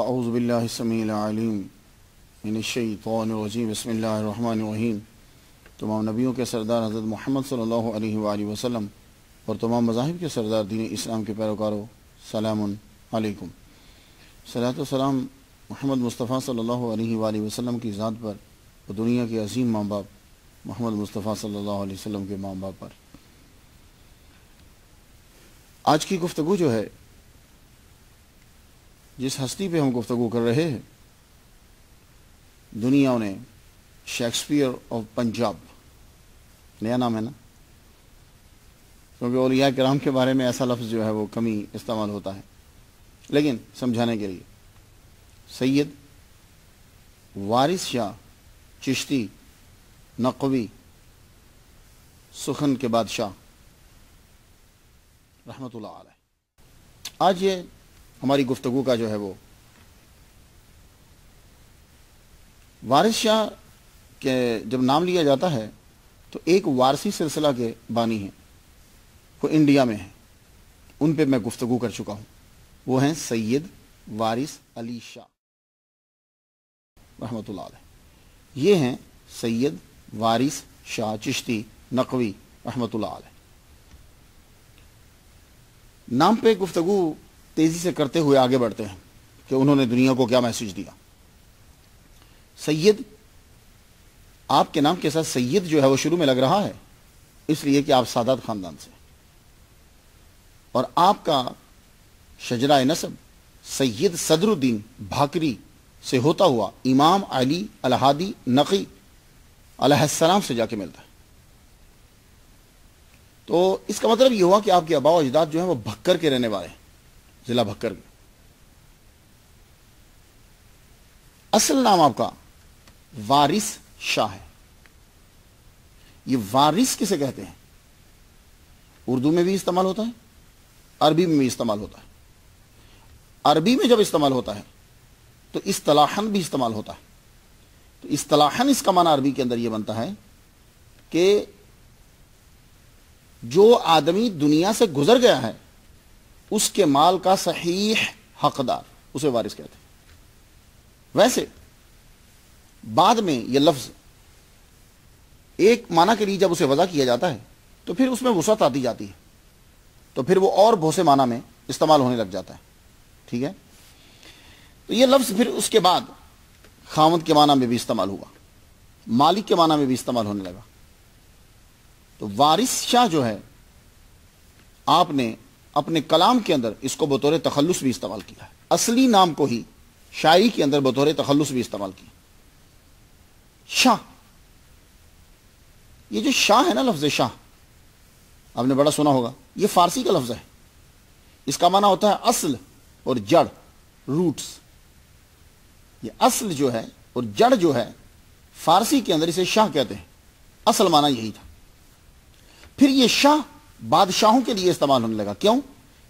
اعوذ باللہ السمیع العلیم من الشیطان الرجیم بسم اللہ الرحمن الرحیم تمام نبیوں کے سردار حضرت محمد صلی اللہ علیہ وآلہ وسلم اور تمام مذاہب کے سردار دین اسلام کے پیروکاروں، سلام علیکم. صلاۃ والسلام محمد مصطفیٰ صلی اللہ علیہ وآلہ وسلم کی ذات پر اور دنیا کے عظیم ماں باپ محمد مصطفیٰ صلی اللہ علیہ وسلم کے ماں باپ پر. آج کی گفتگو جو ہے جس ہستی پہ ہم گفتگو کر رہے ہیں، دنیا نے شیکسپیئر آف پنجاب، نیا نام ہے نا؟ کیونکہ اولیاء کرام کے بارے میں ایسا لفظ جو ہے وہ کمی استعمال ہوتا ہے۔ لیکن سمجھانے کے لیے، سید وارث شاہ چشتی نقوی سخن کے بادشاہ، رحمت اللہ علیہ۔ آج یہ ہماری گفتگو کا جو ہے وہ۔ وارث شاہ کے جب نام لیا جاتا ہے تو ایک وارثی سلسلہ کے بانی ہیں۔ وہ انڈیا میں ہیں۔ ان پہ میں گفتگو کر چکا ہوں۔ وہ ہیں سید وارث علی شاہ۔ رحمت اللہ علیہ۔ یہ ہیں سید وارث شاہ چشتی نقوی۔ رحمت اللہ علیہ۔ نام پہ گفتگو تیزی سے کرتے ہوئے آگے بڑھتے ہیں کہ انہوں نے دنیا کو کیا میسج دیا۔ سید، آپ کے نام کے ساتھ سید جو ہے وہ شروع میں لگ رہا ہے، اس لیے کہ آپ سادات خاندان سے اور آپ کا شجرہ نصب سید صدر الدین بھاکری سے ہوتا ہوا امام علی الہادی نقی علیہ السلام سے جا کے ملتا ہے۔ تو اس کا مطلب یہ ہوا کہ آپ کے ابا و اجداد جو ہیں وہ بھکر کے رہنے والے ہیں۔ ضلع بھکر کے اصل نام آپ کا وارث شاہ ہے۔ یہ وارث کسے کہتے ہیں؟ اردو میں بھی استعمال ہوتا ہے، عربی میں بھی استعمال ہوتا ہے۔ عربی میں جب استعمال ہوتا ہے تو اصطلاحاً بھی استعمال ہوتا ہے۔ تو اصطلاحاً اس کا معنی عربی کے اندر یہ بنتا ہے کہ جو آدمی دنیا سے گزر گیا ہے اس کے مال کا صحیح حقدار، اسے وارث کہتے ہیں۔ ویسے، بعد میں یہ لفظ ایک معنی کے لیے جب اسے وضع کیا جاتا ہے، تو پھر اس میں وسعت آتی جاتی ہے۔ تو پھر وہ اور بہت سے معنی میں استعمال ہونے لگ جاتا ہے۔ ٹھیک ہے؟ تو یہ لفظ پھر اس کے بعد خامد کے معنی میں بھی استعمال ہوا۔ مالک کے معنی میں بھی استعمال ہونے لگا۔ تو وارث شاہ جو ہے، آپ نے اپنے کلام کے اندر اس کو بطور تخلص بھی استعمال کیا ہے۔ اصلی نام کو ہی شاعری کے اندر بطور تخلص بھی استعمال کیا۔ شاہ۔ یہ جو شاہ ہے نا لفظ شاہ، آپ نے بڑا سنا ہوگا، یہ فارسی کا لفظ ہے۔ اس کا معنی ہوتا ہے اصل اور جڑ روٹس یہ اصل جو ہے اور جڑ جو ہے، فارسی کے اندر اسے شاہ کہتے ہیں۔ اصل معنی یہی تھا۔ پھر یہ شاہ بادشاہوں کے لیے استعمال ہونے لگا۔ کیوں؟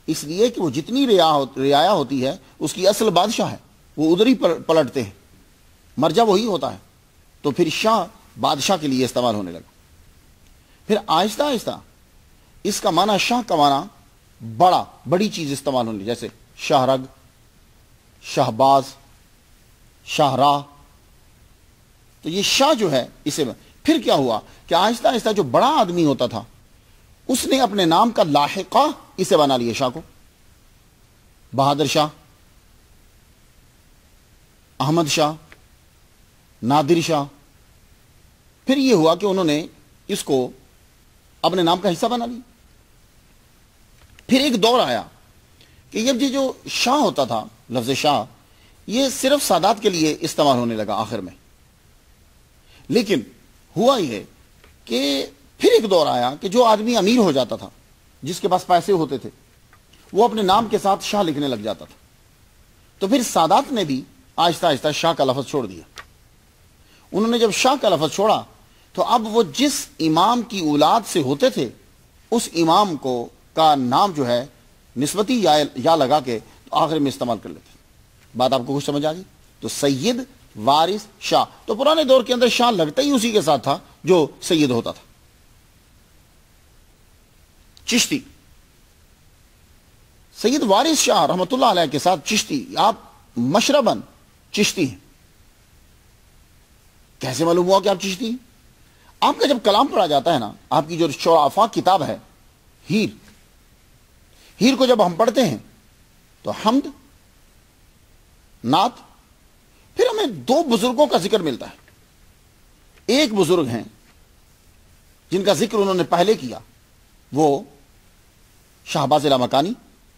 اس لیے کہ وہ جتنی رعایا ہوتی ہے، اس کی اصل بادشاہ ہے۔ وہ ادھر ہی پلٹتے ہیں۔ مرجع وہی ہوتا ہے۔ تو پھر شاہ بادشاہ کے لیے استعمال ہونے لگا۔ پھر آہستہ آہستہ اس کا معنی شاہ کا معنی بڑا، بڑی چیز استعمال ہونے جیسے شاہ رگ شہباز شاہ راہ۔ تو یہ شاہ جو ہے، اسے پھر کیا ہوا کہ آہستہ آہستہ جو بڑا آدمی ہوتا تھا اس نے اپنے نام کا لاحقہ اسے بنا لیا شاہ کو۔ بہادر شاہ، احمد شاہ، نادر شاہ۔ پھر یہ ہوا کہ انہوں نے اس کو اپنے نام کا حصہ بنا لی پھر ایک دور آیا کہ جب یہ جو شاہ ہوتا تھا، لفظ شاہ، یہ صرف سادات کے لیے استعمال ہونے لگا آخر میں۔ لیکن ہوا یہ کہ پھر ایک دور آیا کہ جو آدمی امیر ہو جاتا تھا، جس کے پاس پیسے ہوتے تھے، وہ اپنے نام کے ساتھ شاہ لکھنے لگ جاتا تھا۔ تو پھر سادات نے بھی آہستہ آہستہ شاہ کا لفظ چھوڑ دیا۔ انہوں نے جب شاہ کا لفظ چھوڑا، تو اب وہ جس امام کی اولاد سے ہوتے تھے، اس امام کو کا نام جو ہے، نسبتی یا لگا کے تو آخر میں استعمال کر لیتے بات آپ کو کچھ سمجھ آ گئی؟ تو سید وارث شاہ۔ تو پرانے دور کے اندر شاہ لگتا ہی اسی کے ساتھ تھا جو سید ہوتا تھا۔ چشتی۔ سید وارث شاہ رحمت اللہ علیہ کے ساتھ چشتی۔ آپ مشربن چشتی ہیں۔ کیسے معلوم ہوا کہ آپ چشتی ہیں؟ آپ کا جب کلام پڑھا جاتا ہے نا، آپ کی جو شعفا کتاب ہے، ہیر۔ ہیر کو جب ہم پڑھتے ہیں، تو حمد، نعت، پھر ہمیں دو بزرگوں کا ذکر ملتا ہے۔ ایک بزرگ ہیں، جن کا ذکر انہوں نے پہلے کیا، وہ شہباز مکانی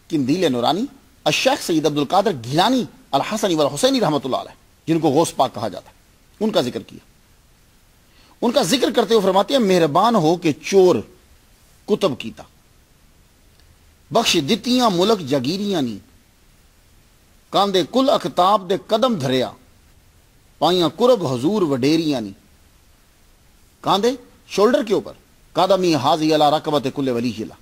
کندیل نورانی، الشیخ سید عبد القادر گیلانی، الحسنی والحسینی رحمۃ اللہ علیہ، جن کو غوث پاک کہا جاتا ہے۔ ان کا ذکر کیا۔ ان کا ذکر کرتے ہوئے فرماتے ہیں، مہربان ہو کہ چور کتب کیتا۔ بخش دتیاں، ملک جگیریاں نی۔ کاندے کل اختاب دے قدم دھریا، پائیاں قرب حضور وڈیریاں نی۔ کاندے، شولڈر کے اوپر، قادمی حاضی اللہ رقبت کل ولی جلا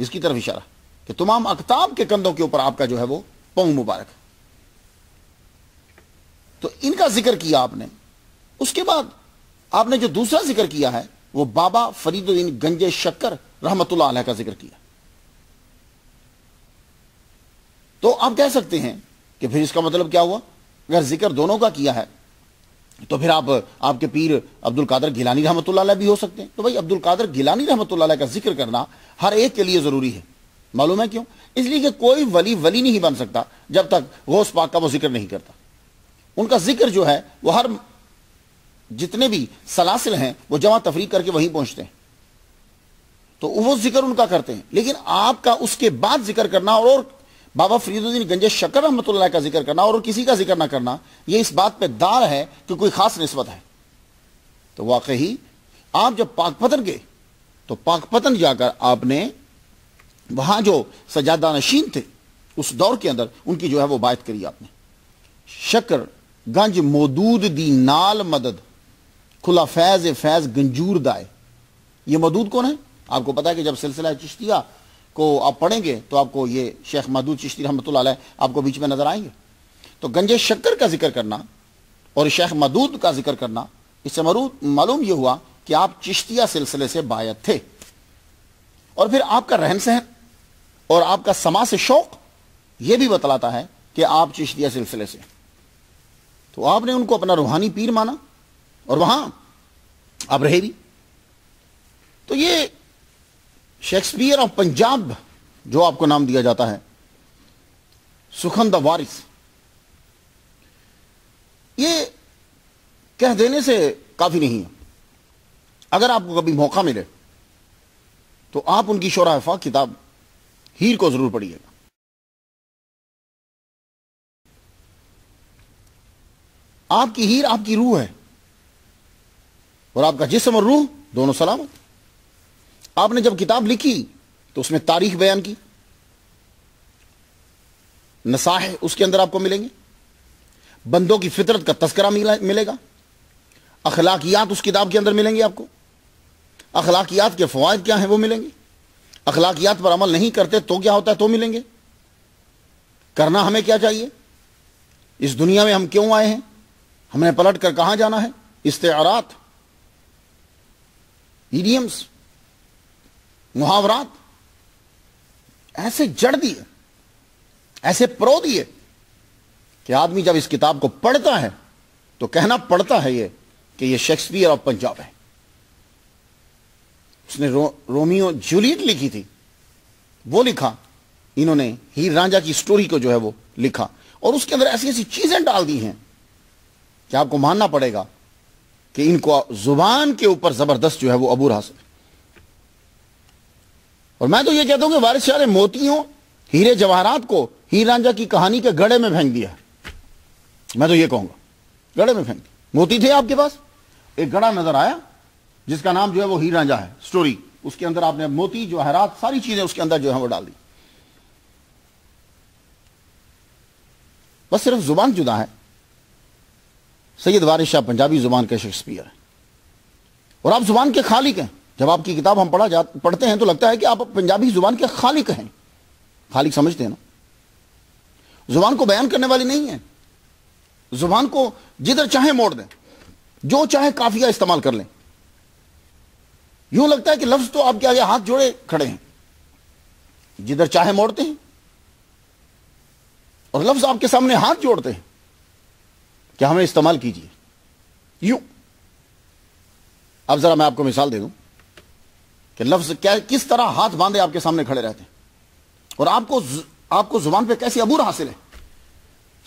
اس کی طرف اشارہ کہ تمام اختاب کے کندھوں کے اوپر آپ کا جو ہے وہ پاؤں مبارک تو ان کا ذکر کیا آپ نے۔ اس کے بعد آپ نے جو دوسرا ذکر کیا ہے، وہ بابا فرید الدین گنج شکر رحمت اللہ علیہ کا ذکر کیا۔ تو آپ کہہ سکتے ہیں کہ پھر اس کا مطلب کیا ہوا؟ اگر ذکر دونوں کا کیا ہے تو پھر آپ آپ کے پیر عبد القادر گیلانی رحمۃ اللہ علیہ بھی ہو سکتے ہیں۔ تو بھائی عبد القادر گیلانی رحمۃ اللہ علیہ کا ذکر کرنا ہر ایک کے لیے ضروری ہے۔ معلوم ہے کیوں؟ اس لیے کہ کوئی ولی ولی نہیں بن سکتا جب تک غوث پاک کا وہ ذکر نہیں کرتا۔ ان کا ذکر جو ہے وہ ہر جتنے بھی سلاسل ہیں وہ جمع تفریح کر کے وہیں پہنچتے ہیں۔ تو وہ ذکر ان کا کرتے ہیں۔ لیکن آپ کا اس کے بعد ذکر کرنا اور بابا فرید الدین گنج شکر رحمۃ اللہ کا ذکر کرنا اور کسی کا ذکر نہ کرنا، یہ اس بات پہ دار ہے کہ کوئی خاص نسبت ہے۔ تو واقعی آپ جب پاک پتن گئے، تو پاک پتن جا کر آپ نے وہاں جو سجادہ نشین تھے، اس دور کے اندر ان کی جو ہے وہ بات کری آپ نے۔ شکر گنج مودود دی نال مدد، کھلا فیض فیض گنجور دائے۔ یہ مدود کون ہے؟ آپ کو پتا ہے کہ جب سلسلہ چشتیہ کو آپ پڑھیں گے تو آپ کو یہ شیخ مدود چشتی رحمۃ اللہ علیہ آپ کو بیچ میں نظر آئیں گے۔ تو گنج شکر کا ذکر کرنا اور شیخ مدود کا ذکر کرنا، اس سے معلوم یہ ہوا کہ آپ چشتیہ سلسلے سے باعت تھے۔ اور پھر آپ کا رہن سہن اور آپ کا سما سے شوق یہ بھی بتلاتا ہے کہ آپ چشتیہ سلسلے سے۔ تو آپ نے ان کو اپنا روحانی پیر مانا اور وہاں آپ رہے بھی۔ تو یہ شیکسپیئر آف پنجاب، جو آپ کو نام دیا جاتا ہے سخن دا وارث۔ یہ کہہ دینے سے کافی نہیں ہے۔ اگر آپ کو کبھی موقع ملے، تو آپ ان کی شورا کتاب ہیر کو ضرور پڑھیے گا۔ آپ کی ہیر آپ کی روح ہے اور آپ کا جسم اور روح دونوں سلامت۔ آپ نے جب کتاب لکھی تو اس میں تاریخ بیان کی نساح اس کے اندر آپ کو ملیں گے، بندوں کی فطرت کا تذکرہ ملے گا، اخلاقیات اس کتاب کے اندر ملیں گے آپ کو، اخلاقیات کے فوائد کیا ہیں وہ ملیں گے، اخلاقیات پر عمل نہیں کرتے تو کیا ہوتا ہے؟ تو ملیں گے، کرنا ہمیں کیا چاہیے؟ اس دنیا میں ہم کیوں آئے ہیں؟ ہمیں پلٹ کر کہاں جانا ہے؟ استعارات ایڈیمس محاورات ایسے جڑ دیے، ایسے پرو دیے کہ آدمی جب اس کتاب کو پڑھتا ہے تو کہنا پڑتا ہے یہ کہ یہ شیکسپیئر آف پنجاب ہے۔ اس نے رو، رومیو جولیٹ لکھی تھی۔ وہ لکھا، انہوں نے ہیر رانجا کی سٹوری کو جو ہے وہ لکھا۔ اور اس کے اندر ایسی ایسی چیزیں ڈال دی ہیں کہ آپ کو ماننا پڑے گا کہ ان کو زبان کے اوپر زبردست جو ہے وہ عبور حاصل اور میں تو یہ کہتا ہوں کہ وارث شاہ نے موتیوں، ہیرے جواہرات کو ہیر رانجا کی کہانی کے گڑے میں پھینک دیا میں تو یہ کہوں گا گڑے میں پھینک دیا۔ موتی تھے آپ کے پاس؟ ایک گڑا نظر آیا، جس کا نام جو ہے وہ ہیر رانجا ہے، سٹوری۔ اس کے اندر آپ نے موتی، جواہرات، ساری چیزیں اس کے اندر جو ہے وہ ڈال دی۔ بس صرف زبان جدا ہے۔ سید وارث شاہ پنجابی زبان کے شیکسپیئر ہے۔ اور آپ زبان کے خالق ہیں۔ جب آپ کی کتاب ہم پڑھا جا پڑھتے ہیں تو لگتا ہے کہ آپ پنجابی زبان کے خالق ہیں۔ خالق سمجھتے ہیں نا۔ زبان کو بیان کرنے والی نہیں ہے۔ زبان کو جدھر چاہے موڑ دیں۔ جو چاہے کافیہ استعمال کر لیں۔ یوں لگتا ہے کہ لفظ تو آپ کے آگے ہاتھ جوڑے کھڑے ہیں۔ جدھر چاہے موڑتے ہیں۔ اور لفظ آپ کے سامنے ہاتھ جوڑتے ہیں۔ کہ ہمیں استعمال کیجیے؟ یوں۔ اب ذرا میں آپ کو مثال دے دوں۔ کہ لفظ کیا کس طرح ہاتھ باندھے آپ کے سامنے کھڑے رہتے ہیں؟ اور آپ کو آپ کو زبان پہ کیسی عبور حاصل ہے؟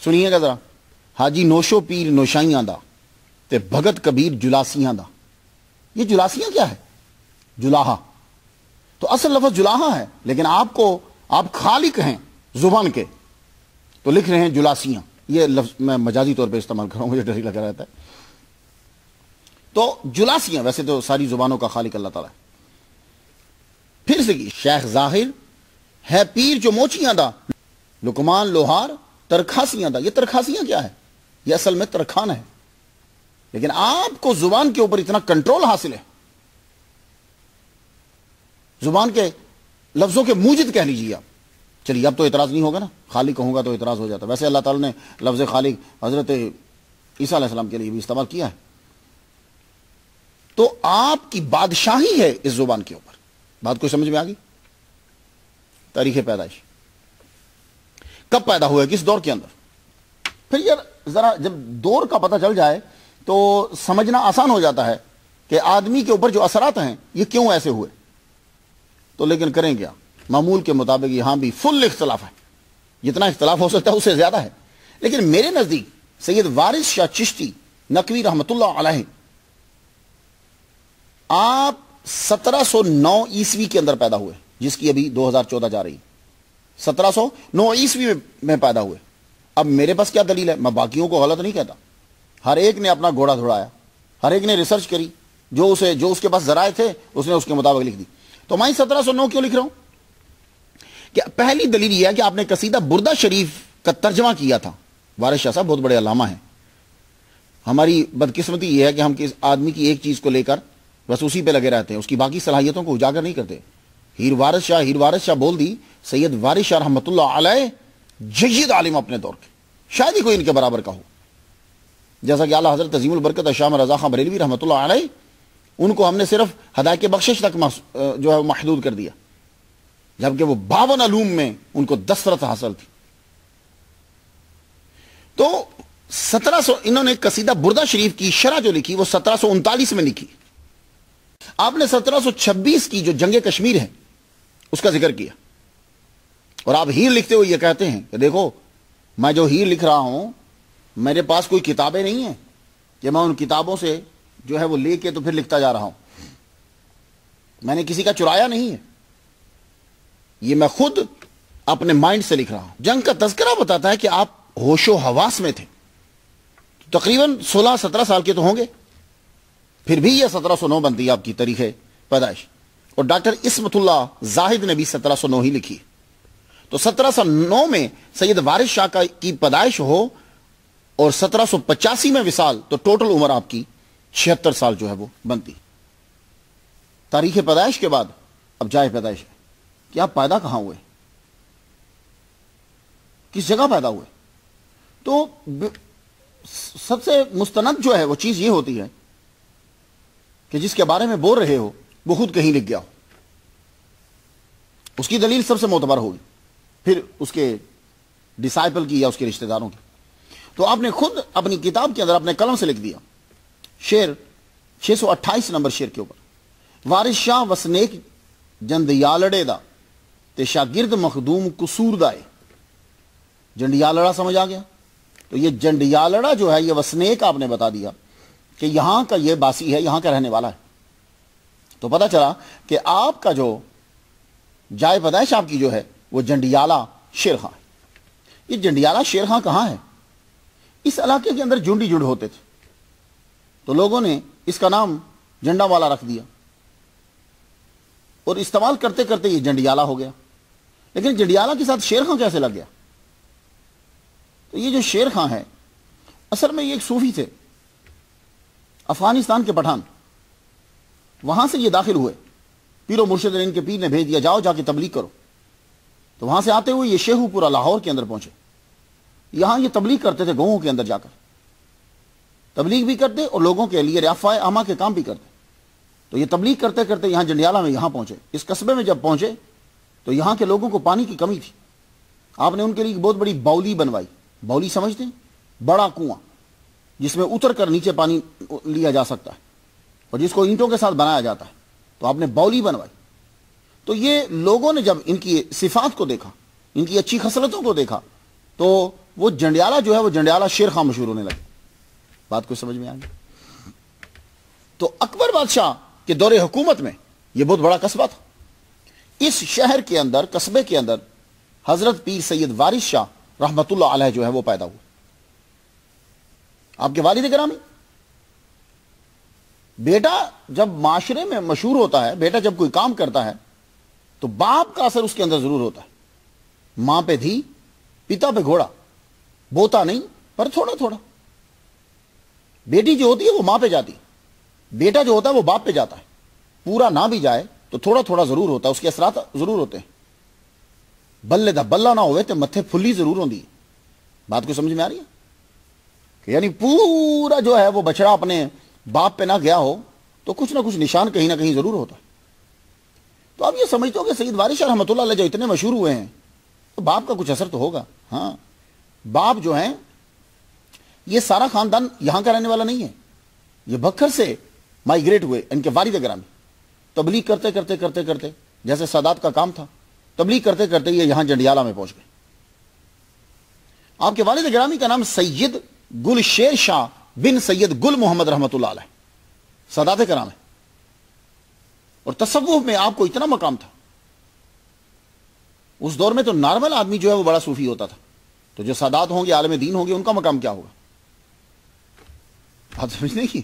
سنیے گا ذرا۔ حاجی نوشو پیر نوشائیاں دا، تے بھگت کبیر جلاسیاں دا۔ یہ جلاسیاں کیا ہے؟ جلاحا تو اصل لفظ جلاحا ہے، لیکن آپ کو آپ خالق ہیں زبان کے۔ تو لکھ رہے ہیں جلاسیاں یہ لفظ میں مجازی طور پہ استعمال کر رہا ہوں، مجھے ڈر لگا رہتا ہے۔ تو جلاسیاں ویسے تو ساری زبانوں کا خالق اللہ تعالیٰ ہے۔ پھر سے شیخ ظاہر ہے پیر جو موچیاں دا لکمان لوہار ترخاسیاں دا۔ یہ ترخاسیاں کیا ہے؟ یہ اصل میں ترخان ہے۔ لیکن آپ کو زبان کے اوپر اتنا کنٹرول حاصل ہے۔ زبان کے لفظوں کے موجد کہہ لیجیے آپ۔ چلیے، اب تو اعتراض نہیں ہوگا نا؟ خالق کہوں گا تو اعتراض ہو جاتا۔ ویسے اللہ تعالیٰ نے لفظ خالق حضرت عیسیٰ علیہ السلام کے لیے بھی استعمال کیا ہے۔ تو آپ کی بادشاہی ہے اس زبان کے اوپر۔ بات کوئی سمجھ میں آ گئی؟ تاریخ پیدائش۔ کب پیدا ہوا کس دور کے اندر؟ پھر یار ذرا جب دور کا پتہ چل جائے تو سمجھنا آسان ہو جاتا ہے کہ آدمی کے اوپر جو اثرات ہیں، یہ کیوں ایسے ہوئے؟ تو لیکن کریں کیا؟ معمول کے مطابق یہاں بھی فل اختلاف ہے۔ جتنا اختلاف ہو سکتا ہے اسے زیادہ ہے۔ لیکن میرے نزدیک سید وارث شاہ چشتی نقوی رحمت اللہ علیہ، آپ سترہ سو نو عیسوی کے اندر پیدا ہوئے، جس کی ابھی دو ہزار چودہ جا رہی۔ سترہ سو نو عیسوی میں پیدا ہوئے۔ اب میرے پاس کیا دلیل ہے؟ میں باقیوں کو غلط نہیں کہتا۔ ہر ایک نے اپنا گھوڑا دھڑایا، ہر ایک نے ریسرچ کری، جو اسے، جو اس کے پاس ذرائع تھے، اس نے اس کے مطابق لکھ دی۔ تو میں سترہ سو نو کیوں لکھ رہا ہوں؟ کہ پہلی دلیل یہ ہے کہ آپ نے قصیدہ بردہ شریف کا ترجمہ کیا تھا۔ وارث شاہ صاحب بہت بڑے علامہ ہیں۔ ہماری بدقسمتی یہ ہے کہ ہم کس آدمی کی ایک چیز کو لے کر بس اسی پہ لگے رہتے ہیں۔ اس کی باقی صلاحیتوں کو اجاگر نہیں کرتے۔ ہیر وارث شاہ، ہیر وارث شاہ بول دی، سید وارث شاہ رحمۃ اللہ علیہ جید عالم اپنے دور کے۔ شاید ہی کوئی ان کے برابر کا ہو۔ جیسا کہ اعلیٰ حضرت عظیم البرکت، شام رضا خان بریلوی رحمۃ اللہ علیہ، ان کو ہم نے صرف ہدایت کے بخشش تک جو ہے محدود کر دیا۔ جبکہ وہ باون علوم میں ان کو دسترت حاصل تھی۔ تو سترہ سو، انہوں نے قصیدہ بردہ شریف کی شرح جو لکھی، وہ سترہ سو انتالیس میں لکھی۔ آپ نے سترہ سو چھبیس کی جو جنگ کشمیر ہے، اس کا ذکر کیا۔ اور آپ ہیر لکھتے ہوئے یہ کہتے ہیں کہ دیکھو، میں جو ہیر لکھ رہا ہوں، میرے پاس کوئی کتابیں نہیں ہیں۔ کہ میں ان کتابوں سے جو ہے وہ لے کے تو پھر لکھتا جا رہا ہوں۔ میں نے کسی کا چرایا نہیں ہے۔ یہ میں خود اپنے مائنڈ سے لکھ رہا ہوں۔ جنگ کا تذکرہ بتاتا ہے کہ آپ ہوش و حواس میں تھے۔ تقریباً سولہ سترہ سال کے تو ہوں گے۔ پھر بھی یہ سترہ سو نو بنتی ہے آپ کی تاریخ پیدائش۔ اور ڈاکٹر اسمت اللہ زاہد نے بھی سترہ سو نو ہی لکھی۔ تو سترہ سو نو میں سید وارث شاہ کی پیدائش ہو اور سترہ سو پچاسی میں وصال، تو ٹوٹل عمر آپ کی چھہتر سال جو ہے وہ بنتی تاریخ پیدائش کے بعد اب جائے پیدائش۔ ہے کہ آپ پیدا کہاں ہوئے؟ کس جگہ پیدا ہوئے؟ تو سب سے مستند جو ہے وہ چیز یہ ہوتی ہے کہ جس کے بارے میں بول رہے ہو، وہ خود کہیں لکھ گیا ہو۔ اس کی دلیل سب سے معتبر ہوگی۔ پھر اس کے ڈسائپل کی یا اس کے رشتہ داروں کی۔ تو آپ نے خود اپنی کتاب کے اندر اپنے قلم سے لکھ دیا۔ شیر چھ سو اٹھائیس نمبر شیر کے اوپر۔ وارث شاہ وسنیک جند یالڑے دا تے شاگرد مخدوم قصور دائے جنڈیالڑا سمجھ آ گیا؟ تو یہ جنڈیالڑا جو ہے، یہ وسنیک آپ نے بتا دیا۔ کہ یہاں کا یہ باسی ہے، یہاں کا رہنے والا ہے۔ تو پتا چلا کہ آپ کا جو جائے پیدائش آپ کی جو ہے، وہ جنڈیالہ شیر خاں یہ جنڈیالہ شیر خاں کہاں ہے؟ اس علاقے کے اندر جنڈی جنڈ ہوتے تھے۔ تو لوگوں نے اس کا نام جنڈا والا رکھ دیا۔ اور استعمال کرتے کرتے یہ جنڈیالہ ہو گیا۔ لیکن جنڈیالہ کے ساتھ شیر خاں کیسے لگ گیا؟ تو یہ جو شیر خاں ہے، اصل میں یہ ایک صوفی تھے۔ افغانستان کے پٹھان۔ وہاں سے یہ داخل ہوئے۔ پیر و مرشد ان کے پیر نے بھیج دیا، جاؤ، جا کے تبلیغ کرو۔ تو وہاں سے آتے ہوئے یہ شیخو پورا لاہور کے اندر پہنچے۔ یہاں یہ تبلیغ کرتے تھے گاؤں کے اندر جا کر۔ تبلیغ بھی کرتے اور لوگوں کے لیے ریافہ اما کے کام بھی کرتے۔ تو یہ تبلیغ کرتے کرتے یہاں جنڈیالہ میں یہاں پہنچے۔ اس قصبے میں جب پہنچے تو یہاں کے لوگوں کو پانی کی کمی تھی۔ آپ نے ان کے لیے بہت بڑی باؤلی بنوائی۔ باؤلی سمجھتے ہیں؟ بڑا کنواں۔ جس میں اتر کر نیچے پانی لیا جا سکتا ہے اور جس کو اینٹوں کے ساتھ بنایا جاتا ہے، تو آپ نے باؤلی بنوائی۔ تو یہ لوگوں نے جب ان کی صفات کو دیکھا، ان کی اچھی خصلتوں کو دیکھا، تو وہ جنڈیالہ جو ہے، وہ جنڈیالہ شیر خان مشہور ہونے لگے۔ بات کو سمجھ میں آ گئی؟ تو اکبر بادشاہ کے دور حکومت میں یہ بہت بڑا قصبہ تھا۔ اس شہر کے اندر، قصبے کے اندر حضرت پیر سید وارث شاہ رحمت اللہ علیہ جو ہے، وہ پیدا ہوا آپ کے والد گرامی؟ بیٹا جب معاشرے میں مشہور ہوتا ہے، بیٹا جب کوئی کام کرتا ہے، تو باپ کا اثر اس کے اندر ضرور ہوتا ہے۔ ماں پہ تھی پتا پہ گھوڑا، بوتا نہیں، پر تھوڑا تھوڑا۔ بیٹی جو ہوتی ہے، وہ ماں پہ جاتی۔ بیٹا جو ہوتا ہے، وہ باپ پہ جاتا ہے۔ پورا نہ بھی جائے، تو تھوڑا تھوڑا ضرور ہوتا ہے۔ اس کے اثرات ضرور ہوتے ہیں۔ بلے دا بلہ نہ ہوئے تو متھے پھلی ضرور ہوتی بات کو سمجھ میں آ رہی ہے؟ کہ یعنی پورا جو ہے وہ بچڑا اپنے باپ پہ نہ گیا ہو تو کچھ نہ کچھ نشان کہیں نہ کہیں ضرور ہوتا ہے۔ تو آپ یہ سمجھتے ہو کہ سعید وارش رحمۃ اللہ علیہ جو اتنے مشہور ہوئے ہیں، تو باپ کا کچھ اثر تو ہوگا۔ ہاں باپ جو ہیں، یہ سارا خاندان یہاں کا رہنے والا نہیں ہے۔ یہ بکھر سے مائگریٹ ہوئے ان کے والد گرامی۔ تبلیغ کرتے کرتے کرتے کرتے، جیسے سادات کا کام تھا، تبلیغ کرتے کرتے یہ یہاں جنڈیالہ میں پہنچ گئے۔ آپ کے والد گرامی کا نام سید گل شیر شاہ بن سید گل محمد رحمت اللہ علیہ، سادات کا نام ہے اور تصوف میں آپ کو اتنا مقام تھا۔ اس دور میں تو نارمل آدمی جو ہے وہ بڑا صوفی ہوتا تھا۔ تو جو سادات ہوں گے، عالم دین ہوں گے، ان کا مقام کیا ہوگا؟ آپ سمجھنے کی؟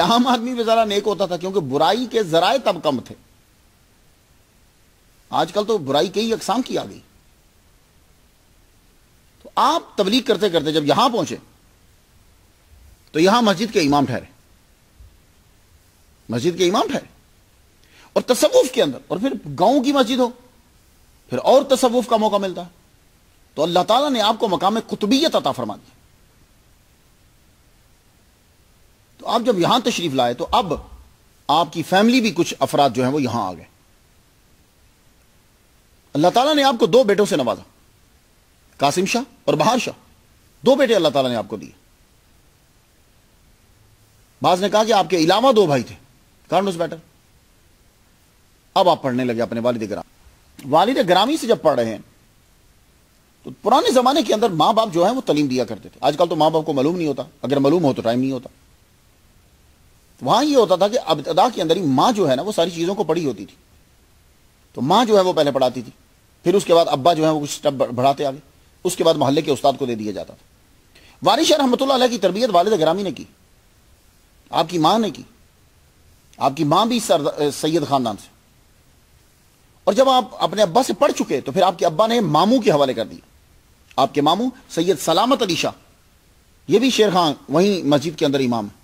عام آدمی بھی ذرا نیک ہوتا تھا، کیونکہ برائی کے ذرائع تب کم تھے۔ آج کل تو برائی کئی اقسام کی آ گئی۔ تو آپ تبلیغ کرتے کرتے جب یہاں پہنچے تو یہاں مسجد کے امام ٹھہرے۔ مسجد کے امام ٹھہرے۔ اور تصوف کے اندر، اور پھر گاؤں کی مسجد ہو، پھر اور تصوف کا موقع ملتا۔ ہے تو اللہ تعالیٰ نے آپ کو مقام قطبیت عطا فرما دیا۔ تو آپ جب یہاں تشریف لائے، تو اب آپ کی فیملی بھی کچھ افراد جو ہیں وہ یہاں آ گئے۔ اللہ تعالیٰ نے آپ کو دو بیٹوں سے نوازا، قاسم شاہ اور بہار شاہ۔ دو بیٹے اللہ تعالیٰ نے آپ کو دیے۔ بعض نے کہا کہ آپ کے علاوہ دو بھائی تھے۔ کارنوز بیٹر؟ اب آپ پڑھنے لگے اپنے والد گرام والد گرامی سے جب پڑھ رہے ہیں، تو پرانے زمانے کے اندر ماں باپ جو ہے وہ تعلیم دیا کرتے تھے۔ آج کل تو ماں باپ کو معلوم نہیں ہوتا، اگر معلوم ہو تو ٹائم نہیں ہوتا۔ وہاں یہ ہوتا تھا کہ ابتدا کے اندر ہی ماں جو ہے نا وہ ساری چیزوں کو پڑھی ہوتی تھی۔ تو ماں جو ہے وہ پہلے پڑھاتی تھی، پھر اس کے بعد ابا جو ہے وہ کچھ اسٹیپ بڑھاتے آگے۔ اس کے بعد محلے کے استاد کو دے دیا جاتا تھا۔ وارث رحمۃ اللہ علیہ کی تربیت والد گرامی نے کی۔ آپ کی ماں نے کی۔ آپ کی ماں بھی سید خاندان سے۔ اور جب آپ اپنے ابا سے پڑھ چکے تو پھر آپ کے ابا نے ماموں کے حوالے کر دیا۔ آپ کے ماموں سید سلامت علی شاہ۔ یہ بھی شیر خان وہیں مسجد کے اندر امام ہے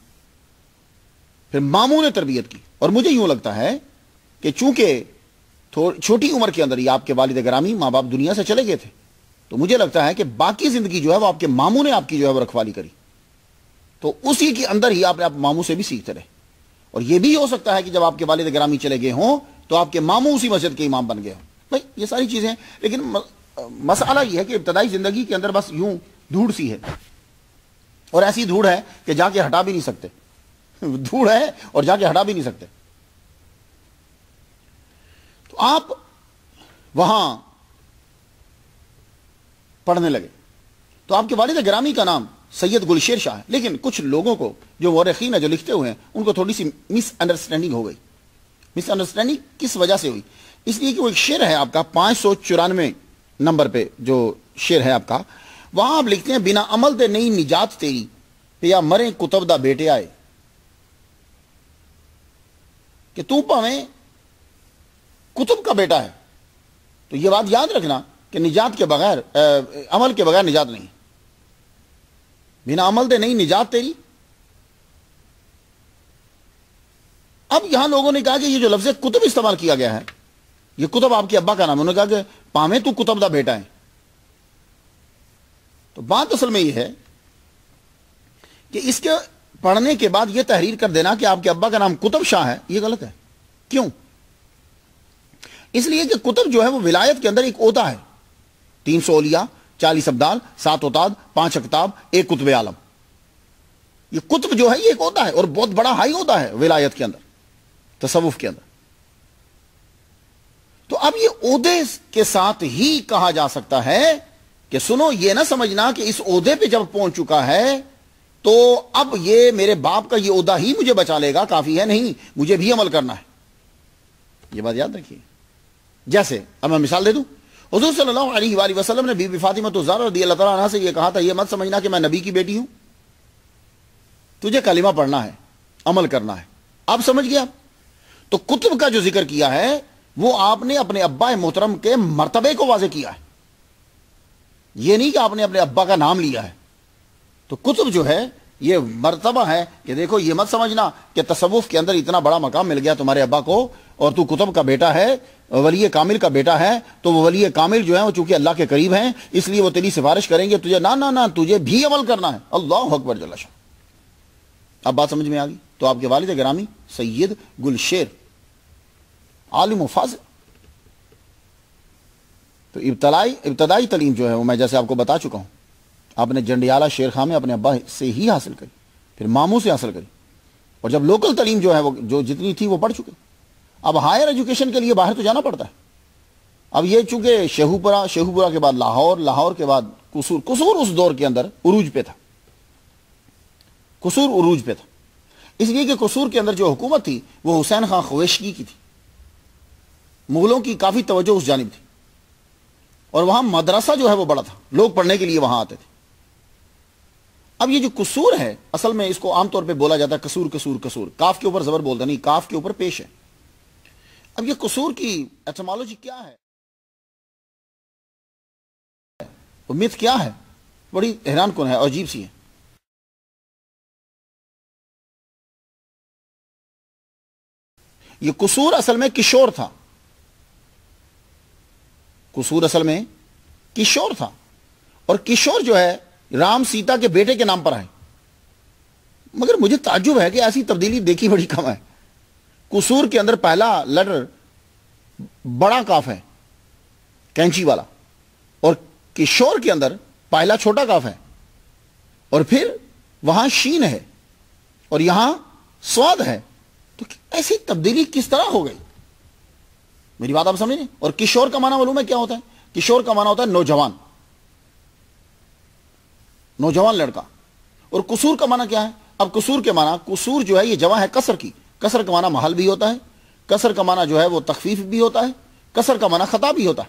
پھر ماموں نے تربیت کی۔ اور مجھے یوں لگتا ہے کہ چونکہ چھوٹی عمر کے اندر ہی آپ کے والد گرامی ماں باپ دنیا سے چلے گئے تھے، تو مجھے لگتا ہے کہ باقی زندگی جو ہے وہ آپ کے ماموں نے آپ کی جو ہے وہ رکھوالی کری۔ تو اسی کے اندر ہی آپ نے آپ ماموں سے بھی سیکھتے رہے اور یہ بھی ہو سکتا ہے کہ جب آپ کے والد گرامی چلے گئے ہوں تو آپ کے ماموں اسی مسجد کے امام بن گئے ہوں۔ بھائی، یہ ساری چیزیں، لیکن مسئلہ یہ ہے کہ ابتدائی زندگی کے اندر بس یوں دھوڑ سی ہے۔ اور ایسی دھوڑ ہے کہ جا کے ہٹا بھی نہیں سکتے۔ دھوڑ ہے اور جا کے ہٹا بھی نہیں سکتے۔ تو آپ وہاں پڑھنے لگے۔ تو آپ کے والد گرامی کا نام سید گلشیر شاہ ہے لیکن کچھ لوگوں کو جو ورخین ہے جو لکھتے ہوئے ہیں، ان کو تھوڑی سی مس انڈرسٹینڈنگ ہو گئی۔ مس انڈرسٹینڈنگ کس وجہ سے ہوئی؟ اس لیے کہ وہ ایک شعر ہے آپ کا، پانچ سو چورانوے نمبر پہ جو شعر ہے آپ کا۔ وہاں آپ لکھتے ہیں، بنا عمل دے نئی نجات تیری پیا مرے کتب دا بیٹے آئے۔ کہ تو پاویں کتب کا بیٹا ہے۔ تو یہ بات یاد رکھنا کہ نجات کے بغیر عمل کے بغیر نجات نہیں۔ بنا عمل دے نہیں، نجات تیری۔ اب یہاں لوگوں نے کہا کہ یہ جو لفظ کتب استعمال کیا گیا ہے۔ یہ کتب آپ کے ابا کا نام انہوں نے کہا کہ پاویں تو کتب دا بیٹا ہے۔ تو بات اصل میں یہ ہے کہ اس کے پڑھنے کے بعد یہ تحریر کر دینا کہ آپ کے ابا کا نام کتب شاہ ہے، یہ غلط ہے۔ کیوں؟ اس لیے کہ کتب جو ہے وہ ولایت کے اندر ایک عہدہ ہے۔ تین سو اولیاء چالیس ابدال، سات اوتاد پانچ اکتاب، ایک قطب عالم۔ یہ قطب جو ہے، یہ ایک ہوتا ہے اور بہت بڑا ہائی ہوتا ہے ولایت کے اندر، تصوف کے اندر۔ تو اب یہ عہدے کے ساتھ ہی کہا جا سکتا ہے کہ سنو، یہ نہ سمجھنا کہ اس عہدے پہ جب پہنچ چکا ہے، تو اب یہ میرے باپ کا یہ عہدہ ہی مجھے بچا لے گا، کافی ہے نہیں، مجھے بھی عمل کرنا ہے۔ یہ بات یاد رکھیے۔ جیسے، اب میں مثال دے دوں۔ حضور صلی اللہ علیہ وآلہ وسلم نے بی بی فاطمہ تو رضی اللہ تعالیٰ عنہ سے یہ کہا تھا، یہ مت سمجھنا کہ میں نبی کی بیٹی ہوں۔ تجھے کلمہ پڑھنا ہے، عمل کرنا ہے۔ آپ سمجھ گیا تو کتب کا جو ذکر کیا ہے، وہ آپ نے اپنے ابا محترم کے مرتبے کو واضح کیا ہے۔ یہ نہیں کہ آپ نے اپنے ابا کا نام لیا ہے۔ تو کتب جو ہے، یہ مرتبہ ہے کہ دیکھو، یہ مت سمجھنا کہ تصوف کے اندر اتنا بڑا مقام مل گیا تمہارے ابا کو اور تو کتب کا بیٹا ہے۔ ولی کامل کا بیٹا ہے، تو وہ ولی کامل جو ہے وہ چونکہ اللہ کے قریب ہیں، اس لیے وہ تیری سفارش کریں گے، تجھے، نہ نہ تجھے بھی عمل کرنا ہے۔ اللہ اکبر جل شاہ اب بات سمجھ میں آ گئی؟ تو آپ کے والد گرامی سید گلشیر، عالم و فاضل۔ تو ابتدائی ابتدائی تعلیم جو ہے، وہ میں جیسے آپ کو بتا چکا ہوں، آپ نے جنڈیالہ شیر خان میں اپنے ابا سے ہی حاصل کری، پھر ماموں سے حاصل کری۔ اور جب لوکل تعلیم جو ہے، وہ جو جتنی تھی، وہ پڑھ چکے اب ہائر ایجوکیشن کے لیے باہر تو جانا پڑتا ہے۔ اب یہ چونکہ شیہو پورا شیہو پورا کے بعد لاہور لاہور کے بعد قصور قصور اس دور کے اندر عروج پہ تھا۔ قصور عروج پہ تھا۔ اس لیے کہ قصور کے اندر جو حکومت تھی، وہ حسین خان خویشگی کی تھی۔ مغلوں کی کافی توجہ اس جانب تھی۔ اور وہاں مدرسہ جو ہے وہ بڑا تھا۔ لوگ پڑھنے کے لیے وہاں آتے تھے۔ اب یہ جو قصور ہے، اصل میں اس کو عام طور پہ بولا جاتا ہے قصور قصور قصور۔ کاف کے اوپر زبر بولتا نہیں، کاف کے اوپر پیش ہے۔ اب یہ قصور کی ایٹمالوجی کیا ہے؟ مت کیا ہے؟ بڑی حیران کن ہے، عجیب سی ہے۔ یہ قصور اصل میں کشور تھا۔ قصور اصل میں کشور تھا۔ اور کشور جو ہے، رام سیتا کے بیٹے کے نام پر آئے مگر مجھے تعجب ہے کہ ایسی تبدیلی دیکھی بڑی کم ہے۔ قصور کے اندر پہلا لیٹر بڑا کاف ہے، کینچی والا، اور کشور کے اندر پہلا چھوٹا کاف ہے، اور پھر وہاں شین ہے، اور یہاں سواد ہے۔ تو ایسی تبدیلی کس طرح ہو گئی؟ میری بات آپ سمجھیں اور کشور کا معنی معلوم ہے کیا ہوتا ہے؟ کشور کا معنی ہوتا ہے نوجوان نوجوان لڑکا۔ اور قصور کا معنی کیا ہے؟ اب قصور کے معنی، قصور جو ہے یہ جمع ہے کسر کی۔ کسر کا معنی محل بھی ہوتا ہے کسر کا معنی جو ہے وہ تخفیف بھی ہوتا ہے کسر کا معنی خطا بھی ہوتا ہے۔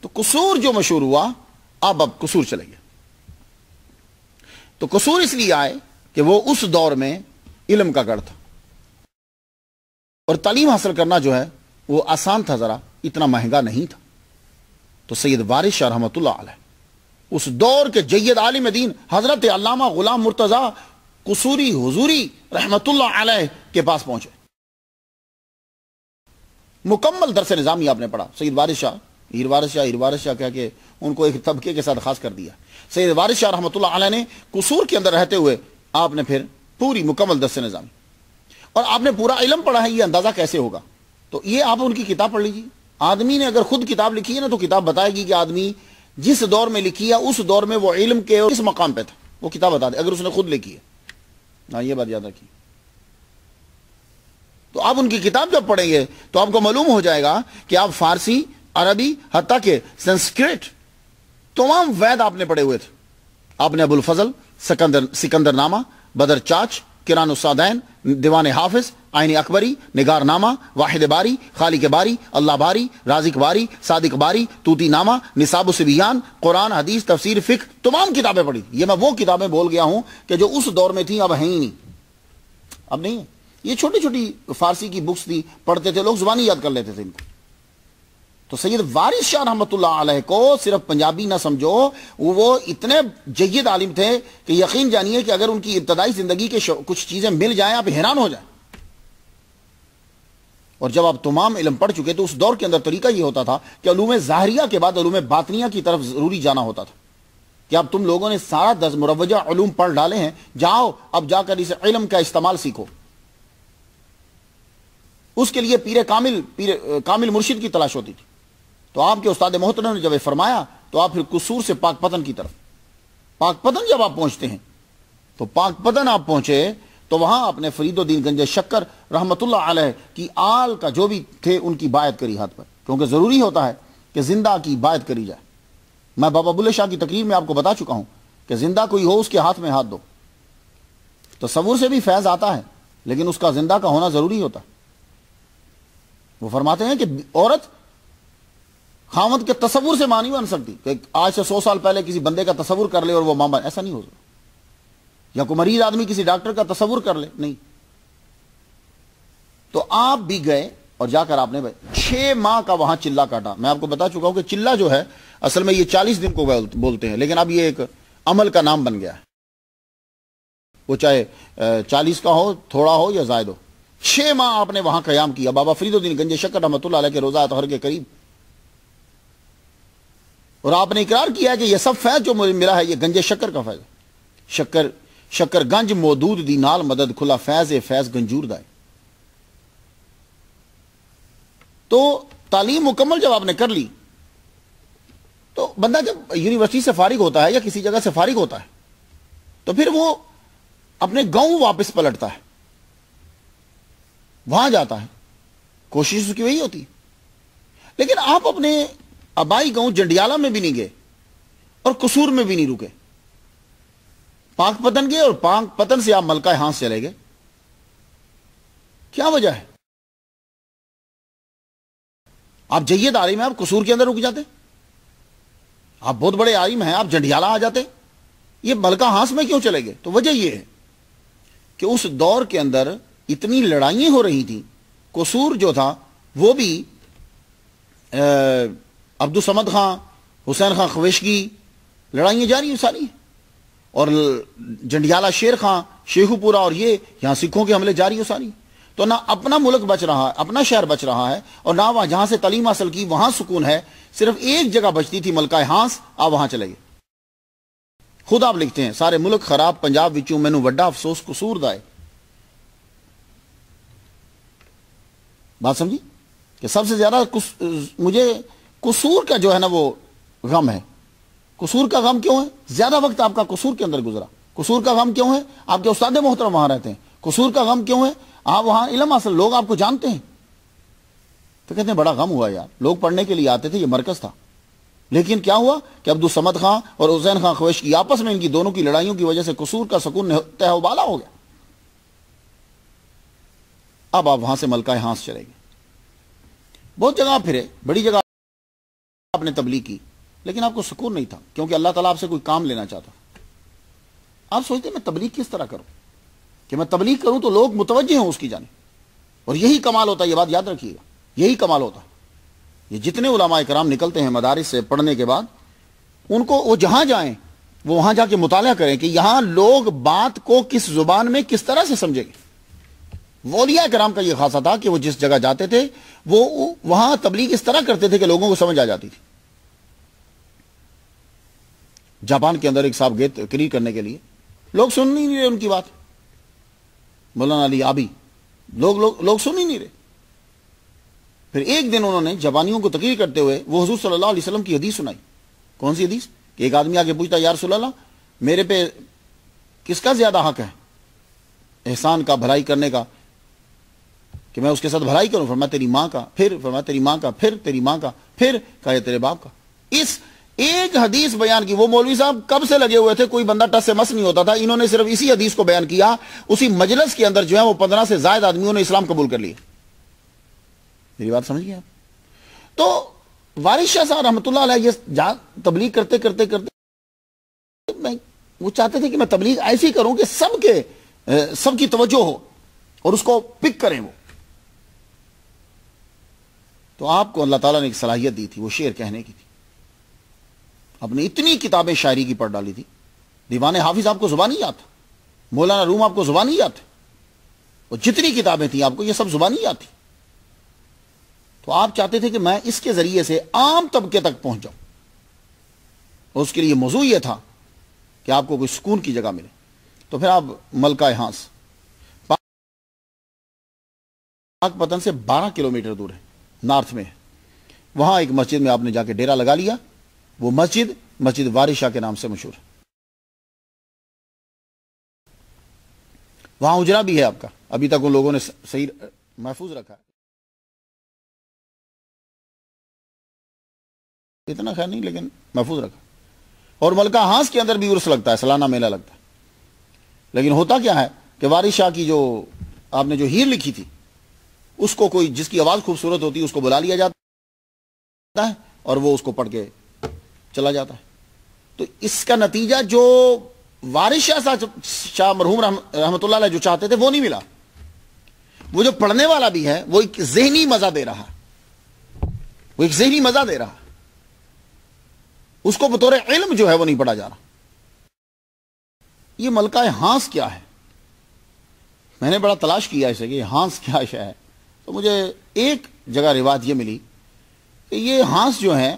تو قصور جو مشہور ہوا، اب اب قصور چلے گیا تو قصور اس لیے آئے کہ وہ اس دور میں علم کا گڑھ تھا۔ اور تعلیم حاصل کرنا جو ہے، وہ آسان تھا ذرا، اتنا مہنگا نہیں تھا۔ تو سید وارث شاہ رحمۃ اللہ علیہ، اس دور کے جید عالم دین، حضرت علامہ غلام مرتضی قصوری حضوری رحمت اللہ علیہ کے پاس پہنچے۔ مکمل درس نظامی آپ نے پڑھا۔ سید وارث شاہ، ہیر وارث شاہ، ہیر وارث شاہ کہہ کے ان کو ایک طبقے کے ساتھ خاص کر دیا۔ سید وارث شاہ رحمۃ اللہ علیہ نے قصور کے اندر رہتے ہوئے آپ نے پھر پوری مکمل درس نظامی۔ اور آپ نے پورا علم پڑھا ہے، یہ اندازہ کیسے ہوگا؟ تو یہ آپ ان کی کتاب پڑھ لیجیے آدمی نے اگر خود کتاب لکھی ہے نا، تو کتاب بتائے گی کہ آدمی جس دور میں لکھی ہے، اس دور میں وہ علم کے اور اس مقام پہ تھا۔ وہ کتاب بتا دے، اگر اس نے خود لکھی ہے۔ ہاں یہ بات یاد رکھی تو آپ ان کی کتاب جب پڑھیں گے تو آپ کو معلوم ہو جائے گا کہ آپ فارسی، عربی حتیٰ کہ سنسکرٹ تمام وید آپ نے پڑھے ہوئے تھے۔ آپ نے ابو الفضل سکندر سکندر نامہ بدر چاچ کران السادین، دیوان حافظ آئین اکبری نگار نامہ واحد باری، خالق باری، اللہ باری، رازق باری، صادق باری، توتی نامہ، نصاب سبیان قرآن، حدیث، تفسیر فکر تمام کتابیں پڑھی۔ یہ میں وہ کتابیں بول گیا ہوں کہ جو اس دور میں تھیں، اب ہیں ہی نہیں۔ اب نہیں یہ چھوٹی چھوٹی فارسی کی بکس تھی پڑھتے تھے، لوگ زبانی یاد کر لیتے تھے ان کو۔ تو سید وارث شاہ رحمت اللہ علیہ کو صرف پنجابی نہ سمجھو، وہ اتنے جید عالم تھے کہ یقین جانیے کہ اگر ان کی ابتدائی زندگی کے کچھ چیزیں مل جائیں، آپ حیران ہو جائیں۔ اور جب آپ تمام علم پڑھ چکے تو اس دور کے اندر طریقہ یہ ہوتا تھا کہ علوم ظاہریہ کے بعد علوم باطنیہ کی طرف ضروری جانا ہوتا تھا۔ کہ اب تم لوگوں نے سارا دس مروجہ علوم پڑھ ڈالے ہیں، جاؤ، اب جا کر اس علم کا استعمال سیکھو۔ اس کے لیے پیر کامل پیر کامل مرشد کی تلاش ہوتی تھی۔ تو آپ کے استاد محترم نے جب یہ فرمایا، تو آپ پھر قصور سے پاک پتن کی طرف۔ پاک پتن جب آپ پہنچتے ہیں، تو پاک پتن آپ پہنچے، تو وہاں اپنے فرید الدین گنج شکر رحمت اللہ علیہ کی آل کا جو بھی تھے، ان کی باعت کری ہاتھ پر۔ کیونکہ ضروری ہوتا ہے کہ زندہ کی باعت کری جائے۔ میں بابا بلے شاہ کی تقریر میں آپ کو بتا چکا ہوں کہ زندہ کوئی ہو، اس کے ہاتھ میں ہاتھ دو۔ تصور سے بھی فیض آتا ہے، لیکن اس کا زندہ کا ہونا ضروری ہوتا۔ وہ فرماتے ہیں کہ عورت خامد کے تصور سے ماں نہیں بن سکتی کہ آج سے سو سال پہلے کسی بندے کا تصور کر لے اور وہ ماں بن ایسا نہیں ہو سکتا۔ یا کوئی مریض آدمی کسی ڈاکٹر کا تصور کر لے، نہیں۔ تو آپ بھی گئے اور جا کر آپ نے چھ ماہ کا وہاں چلا کاٹا۔ میں آپ کو بتا چکا ہوں کہ چلا جو ہے، اصل میں یہ چالیس دن کو بولتے ہیں، لیکن اب یہ ایک عمل کا نام بن گیا ہے۔ وہ چاہے چالیس کا ہو، تھوڑا ہو یا زائد ہو۔ چھ ماہ آپ نے وہاں قیام کیا۔ بابا فرید الدین گنج شکر رحمۃ اللہ علیہ کے روزہ تہر کے قریب اور آپ نے اقرار کیا ہے کہ یہ سب فیض جو ملا ہے، یہ گنج شکر کا فیض شکر شکر گنج مودود دی نال مدد، کھلا فیض فیض گنجور دائے تو تعلیم مکمل جب آپ نے کر لی، تو بندہ جب یونیورسٹی سے فارغ ہوتا ہے یا کسی جگہ سے فارغ ہوتا ہے، تو پھر وہ اپنے گاؤں واپس پلٹتا ہے۔ وہاں جاتا ہے۔ کوشش اس کی وہی ہوتی لیکن آپ اپنے ابائی گاؤں جنڈیالہ میں بھی نہیں گئے اور قصور میں بھی نہیں رکے۔ پاک پتن گئے اور پاک پتن سے آپ ملکہ ہانس چلے گئے۔ کیا وجہ ہے؟ آپ جید عالم ہیں، آپ قصور کے اندر رک جاتے۔ آپ بہت بڑے عالم ہیں، آپ جنڈیالہ آ جاتے۔ یہ ملکہ ہانس میں کیوں چلے گئے؟ تو وجہ یہ ہے کہ اس دور کے اندر اتنی لڑائیں ہو رہی تھیں۔ قصور جو تھا، وہ بھی عبد السمد خان، حسین خان خویشگی لڑائیں جاری ساری۔ اور جنڈیالہ شیر خان، شیخو پورا اور یہ یہاں سکھوں کے حملے جاری ہو ساری۔ تو نہ اپنا ملک بچ رہا ہے، اپنا شہر بچ رہا ہے، اور نہ وہاں، جہاں سے تعلیم حاصل کی، وہاں سکون ہے۔ صرف ایک جگہ بچتی تھی، ملکہ ہانس آپ وہاں چلے گئے۔ خود آپ لکھتے ہیں، سارے ملک خراب، پنجاب وچوں مینو وڈا افسوس، قصور دائے بات سمجھی؟ کہ سب سے زیادہ مجھے قصور کا جو ہے نا وہ غم ہے۔ قصور کا غم کیوں ہے؟ زیادہ وقت آپ کا قصور کے اندر گزرا۔ قصور کا غم کیوں ہے؟ آپ کے استاد محترم وہاں رہتے ہیں۔ قصور کا غم کیوں ہے؟ آپ وہاں علم حاصل، لوگ آپ کو جانتے ہیں۔ تو کہتے ہیں بڑا غم ہوا یار۔ لوگ پڑھنے کے لیے آتے تھے، یہ مرکز تھا۔ لیکن کیا ہوا کہ عبد السمد خان اور حسین خان خویش کی آپس میں ان کی دونوں کی لڑائیوں کی وجہ سے قصور کا سکون بالا ہو گیا۔ اب آپ وہاں سے ملکہ ہانس چلے گئے۔ بہت جگہ پھرے، بڑی جگہ آپ نے تبلیغ کی، لیکن آپ کو سکون نہیں تھا، کیونکہ اللہ تعالیٰ آپ سے کوئی کام لینا چاہتا۔ آپ سوچتے میں تبلیغ کس طرح کروں؟ کہ میں تبلیغ کروں تو لوگ متوجہ ہوں اس کی جانے اور یہی کمال ہوتا ہے، یہ بات یاد رکھیے گا۔ یہی کمال ہوتا ہے۔ یہ جتنے علماء کرام نکلتے ہیں مدارس سے پڑھنے کے بعد، ان کو وہ جہاں جائیں، وہ وہاں جا کے مطالعہ کریں کہ یہاں لوگ بات کو کس زبان میں کس طرح سے سمجھیں گے۔ ولیاء کرام کا یہ خاصا تھا کہ وہ جس جگہ جاتے تھے، وہ وہاں تبلیغ اس طرح کرتے تھے کہ لوگوں کو سمجھ آ جاتی تھی۔ جاپان کے اندر ایک صاحب گئے تقریر کرنے کے لیے۔ لوگ سن نہیں رہے ان کی بات۔ مولانا علی آبی۔ لوگ لوگ لوگ سن ہی نہیں رہے۔ پھر ایک دن انہوں نے جاپانیوں کو تقریر کرتے ہوئے وہ حضور صلی اللہ علیہ وسلم کی حدیث سنائی۔ کون سی حدیث؟ کہ ایک آدمی آگے پوچھتا یا رسول اللہ، میرے پہ کس کا زیادہ حق ہے؟ احسان کا، بھلائی کرنے کا۔ کہ میں اس کے ساتھ بھلائی کروں فرما تیری ماں کا، پھر فرما تیری ماں کا، پھر تیری ماں کا، پھر کہا تیرے باپ کا۔ اس ایک حدیث بیان کی، وہ مولوی صاحب کب سے لگے ہوئے تھے؟ کوئی بندہ ٹس سے مس نہیں ہوتا تھا، انہوں نے صرف اسی حدیث کو بیان کیا، اسی مجلس کے اندر جو ہے وہ پندرہ سے زائد آدمیوں نے اسلام قبول کر لیا میری بات سمجھ گیا تو وارث شاہ صاحب رحمۃ اللہ علیہ یہ تبلیغ کرتے کرتے کرتے میں وہ چاہتے تھے کہ میں تبلیغ ایسی کروں کہ سب کے سب کی توجہ ہو اور اس کو پک کریں وہ۔ تو آپ کو اللہ تعالیٰ نے ایک صلاحیت دی تھی، وہ شعر کہنے کی تھی۔ آپ نے اتنی کتابیں شاعری کی پڑھ ڈالی تھی۔ دیوان حافظ آپ کو زبانی یاد تھا۔ مولانا روم آپ کو زبانی یاد تھے۔ وہ جتنی کتابیں تھیں آپ کو، یہ سب زبانی یاد تھی۔ تو آپ چاہتے تھے کہ میں اس کے ذریعے سے عام طبقے تک پہنچ جاؤں۔ اور اس کے لیے موضوع یہ تھا کہ آپ کو کوئی سکون کی جگہ ملے۔ تو پھر آپ ملکہ ہانس۔ پاک پتن سے بارہ کلومیٹر دور ہے۔ نارتھ میں۔ وہاں ایک مسجد میں آپ نے جا کے ڈیرا لگا لیا۔ وہ مسجد مسجد وارشا کے نام سے مشہور۔ ہے وہاں اجرا بھی ہے آپ کا۔ ابھی تک ان لوگوں نے صحیح محفوظ رکھا۔ ہے اتنا خیر نہیں، لیکن محفوظ رکھا۔ اور ملکہ ہانس کے اندر بھی عرس لگتا ہے، سالانہ میلہ لگتا ہے۔ لیکن ہوتا کیا ہے کہ وارث شاہ کی جو آپ نے جو ہیر لکھی تھی اس کو کوئی جس کی آواز خوبصورت ہوتی ہے، اس کو بلا لیا جاتا ہے اور وہ اس کو پڑھ کے چلا جاتا ہے۔ تو اس کا نتیجہ جو وارث شاہ شاہ مرحوم رحمت اللہ علیہ جو چاہتے تھے، وہ نہیں ملا۔ وہ جو پڑھنے والا بھی ہے، وہ ایک ذہنی مزہ دے رہا۔ وہ ایک ذہنی مزہ دے رہا۔ اس کو بطور علم جو ہے، وہ نہیں پڑھا جا رہا۔ یہ ملکہ ہانس کیا ہے؟ میں نے بڑا تلاش کیا اسے کہ ہانس کیا شہ ہے۔ تو مجھے ایک جگہ روایت یہ ملی کہ یہ ہانس جو ہیں،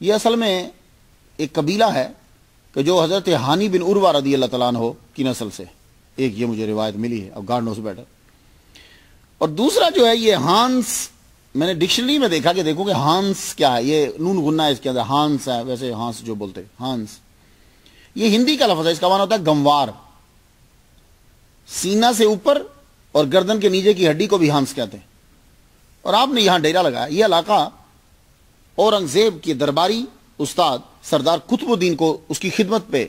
یہ اصل میں ایک قبیلہ ہے کہ جو حضرت ہانی بن عروا رضی اللہ تعالیٰ عنہ کی نسل سے۔ ایک یہ مجھے روایت ملی ہے، اب گارڈ نوز بیٹر اور دوسرا جو ہے، یہ ہانس، میں نے ڈکشنری میں دیکھا کہ دیکھو کہ ہانس کیا ہے۔ یہ نون گنا ہے اس کے اندر، ہانس ہے، ویسے ہانس جو بولتے ہانس۔ یہ ہندی کا لفظ ہے، اس کا معنی ہوتا ہے گموار۔ سینا سے اوپر اور گردن کے نیچے کی ہڈی کو بھی ہانس کہتے ہیں۔ اور آپ نے یہاں ڈیرا لگایا، یہ علاقہ اورنگزیب کی درباری استاد سردار قطب الدین کو اس کی خدمت پہ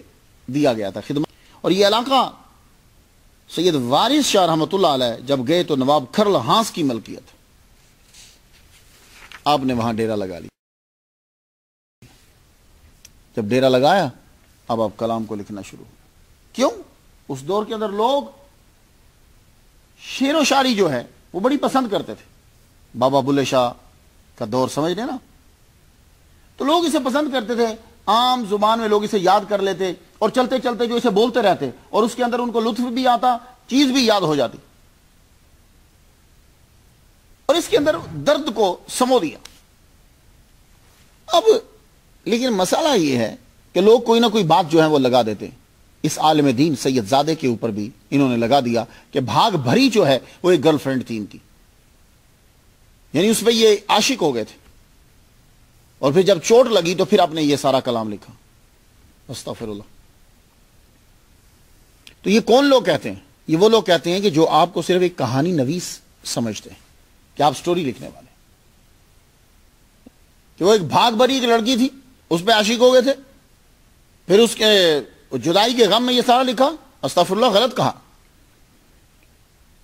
دیا گیا تھا، خدمت۔ اور یہ علاقہ سید وارث شاہ رحمت اللہ علیہ جب گئے تو نواب کھرل ہانس کی ملکیت۔ آپ نے وہاں ڈیرا لگا لی جب ڈیرا لگایا، اب آپ کلام کو لکھنا شروع۔ کیوں؟ اس دور کے اندر لوگ شیر و شاعری جو ہے، وہ بڑی پسند کرتے تھے۔ بابا بلے شاہ کا دور سمجھ رہے نا تو لوگ اسے پسند کرتے تھے، عام زبان میں لوگ اسے یاد کر لیتے اور چلتے چلتے جو اسے بولتے رہتے اور اس کے اندر ان کو لطف بھی آتا، چیز بھی یاد ہو جاتی۔ اور اس کے اندر درد کو سمو دیا۔ اب لیکن مسئلہ یہ ہے کہ لوگ کوئی نہ کوئی بات جو ہے وہ لگا دیتے۔ اس عالم دین سید زادے کے اوپر بھی انہوں نے لگا دیا کہ بھاگ بھری جو ہے وہ ایک گرل فرینڈ تھی ان کی۔ یعنی اس پہ یہ عاشق ہو گئے تھے۔ اور پھر جب چوٹ لگی تو پھر آپ نے یہ سارا کلام لکھا۔ استغفر اللہ تو یہ کون لوگ کہتے ہیں؟ یہ وہ لوگ کہتے ہیں کہ جو آپ کو صرف ایک کہانی نویس سمجھتے ہیں، کہ آپ سٹوری لکھنے والے کہ وہ ایک بھاگ بھری ایک لڑکی تھی، اس پہ عاشق ہو گئے تھے۔ پھر اس کے جدائی کے غم میں یہ سارا لکھا استغفر اللہ غلط کہا۔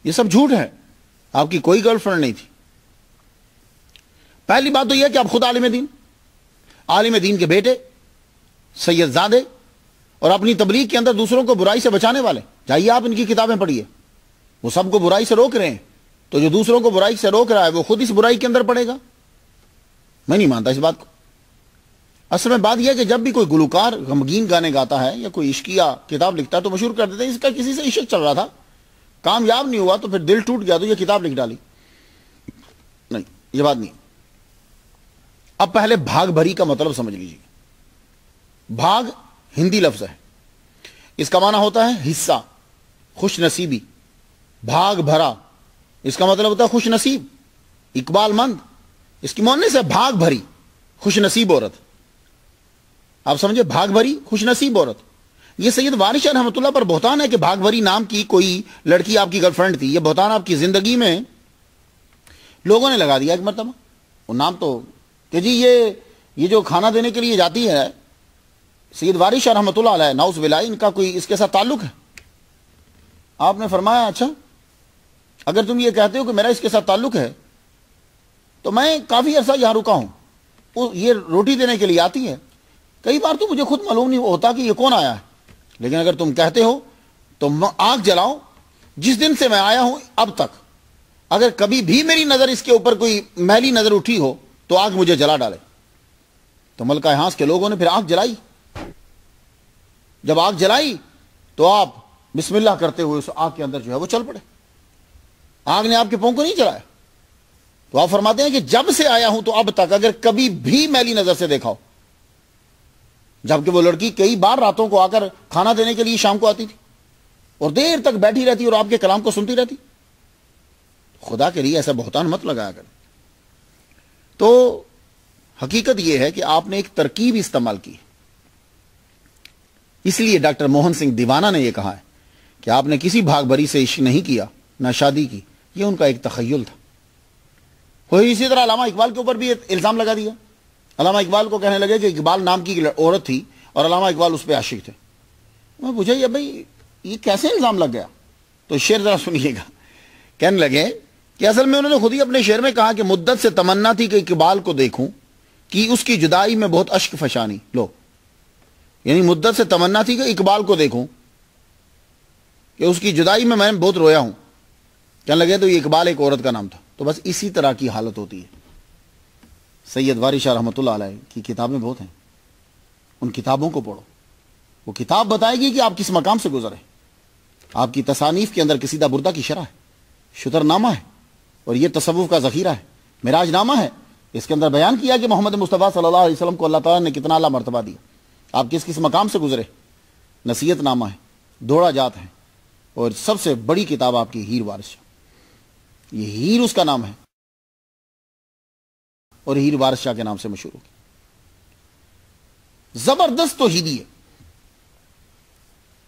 یہ سب جھوٹ ہے۔ آپ کی کوئی گرل فرینڈ نہیں تھی۔ پہلی بات تو یہ کہ آپ خود عالم دین عالم دین کے بیٹے، سید زادے اور اپنی تبلیغ کے اندر دوسروں کو برائی سے بچانے والے۔ جائیے آپ ان کی کتابیں پڑھیے۔ وہ سب کو برائی سے روک رہے ہیں۔ تو جو دوسروں کو برائی سے روک رہا ہے، وہ خود اس برائی کے اندر پڑے گا؟ میں نہیں مانتا اس بات کو۔ اصل میں بات یہ ہے کہ جب بھی کوئی گلوکار غمگین گانے گاتا ہے یا کوئی عشقیہ کتاب لکھتا ہے تو مشہور کر دیتے اس کا کسی سے عشق چل رہا تھا۔ کامیاب نہیں ہوا تو پھر دل ٹوٹ گیا تو یہ کتاب لکھ ڈالی۔ نہیں، یہ بات نہیں۔ اب پہلے بھاگ بھری کا مطلب سمجھ لیجیے بھاگ ہندی لفظ ہے۔ اس کا معنی ہوتا ہے حصہ، خوش نصیبی۔ بھاگ بھرا، اس کا مطلب ہوتا ہے خوش نصیب۔ اقبال مند، اس کی موننے سے بھاگ بھری، خوش نصیب عورت۔ آپ سمجھے، بھاگ بھری، خوش نصیب عورت۔ یہ سید وارش رحمۃ اللہ پر بہتان ہے کہ بھاگ بھری نام کی کوئی لڑکی آپ کی گرل فرینڈ تھی، یہ بہتان آپ کی زندگی میں لوگوں نے لگا دیا ایک مرتبہ۔ وہ نام تو کہ جی یہ یہ جو کھانا دینے کے لیے جاتی ہے، سید وارش رحمۃ اللہ علیہ ناؤس ولائی ان کا کوئی، اس کے ساتھ تعلق ہے؟ آپ نے فرمایا اچھا اگر تم یہ کہتے ہو کہ میرا اس کے ساتھ تعلق ہے، تو میں کافی عرصہ یہاں رکا ہوں۔ یہ روٹی دینے کے لیے آتی ہے۔ کئی بار تو مجھے خود معلوم نہیں ہوتا کہ یہ کون آیا ہے۔ لیکن اگر تم کہتے ہو، تو آگ جلاؤ جس دن سے میں آیا ہوں، اب تک۔ اگر کبھی بھی میری نظر اس کے اوپر کوئی محلی نظر اٹھی ہو تو آگ مجھے جلا ڈالے۔ تو ملکہ ہانس کے لوگوں نے پھر آگ جلائی۔ جب آگ جلائی تو آپ بسم اللہ کرتے ہوئے اس آگ کے اندر جو ہے وہ چل پڑے۔ آگ نے آپ کے پاؤں کو نہیں چلایا۔ تو آپ فرماتے ہیں کہ جب سے آیا ہوں تو اب تک اگر کبھی بھی میلی نظر سے دیکھا ہو۔ جبکہ وہ لڑکی کئی بار راتوں کو آ کر کھانا دینے کے لیے شام کو آتی تھی۔ اور دیر تک بیٹھی رہتی اور آپ کے کلام کو سنتی رہتی۔ خدا کے لیے ایسا بہتان مت لگایا کر تو حقیقت یہ ہے کہ آپ نے ایک ترکیب استعمال کی اس لیے ڈاکٹر موہن سنگھ دیوانہ نے یہ کہا ہے کہ آپ نے کسی بھاگ بری سے عشق نہیں کیا، نہ شادی کی۔ یہ ان کا ایک تخیل تھا۔ وہی اسی طرح علامہ اقبال کے اوپر بھی الزام لگا دیا۔ علامہ اقبال کو کہنے لگے کہ اقبال نام کی عورت تھی اور علامہ اقبال اس پہ عاشق تھے۔ میں پوچھا، یہ بھائی، یہ کیسے الزام لگ گیا؟ تو شعر ذرا سنیے گا۔ کہنے لگے کہ اصل میں انہوں نے خود ہی اپنے شعر میں کہا کہ مدت سے تمنا تھی کہ اقبال کو دیکھوں کہ اس کی جدائی میں بہت اشک فشانی۔ لو۔ یعنی مدت سے تمنا تھی کہ اقبال کو دیکھوں کہ اس کی جدائی میں میں بہت رویا ہوں۔ کہنے لگے تو یہ اقبال ایک عورت کا نام تھا۔ تو بس اسی طرح کی حالت ہوتی ہے۔ سید واری شاہ رحمۃ اللہ علیہ کی کتابیں بہت ہیں۔ ان کتابوں کو پڑھو۔ وہ کتاب بتائے گی کہ آپ کس مقام سے گزرے۔ آپ کی تصانیف کے اندر کسی دا بردہ کی شرح ہے۔ شتر نامہ ہے۔ اور یہ تصوف کا ذخیرہ ہے مراج نامہ ہے۔ اس کے اندر بیان کیا کہ محمد مصطفیٰ صلی اللہ علیہ وسلم کو اللہ تعالیٰ نے کتنا اللہ مرتبہ دیا۔ آپ کس کس مقام سے گزرے؟ نصیحت نامہ ہے، دوڑا جات ہے۔ اور سب سے بڑی کتاب آپ کی ہیر وارش یہ ہیر اس کا نام ہے۔ اور ہیر وارس شاہ کے نام سے مشہور ہوگی۔ زبردست تو ہی ہے۔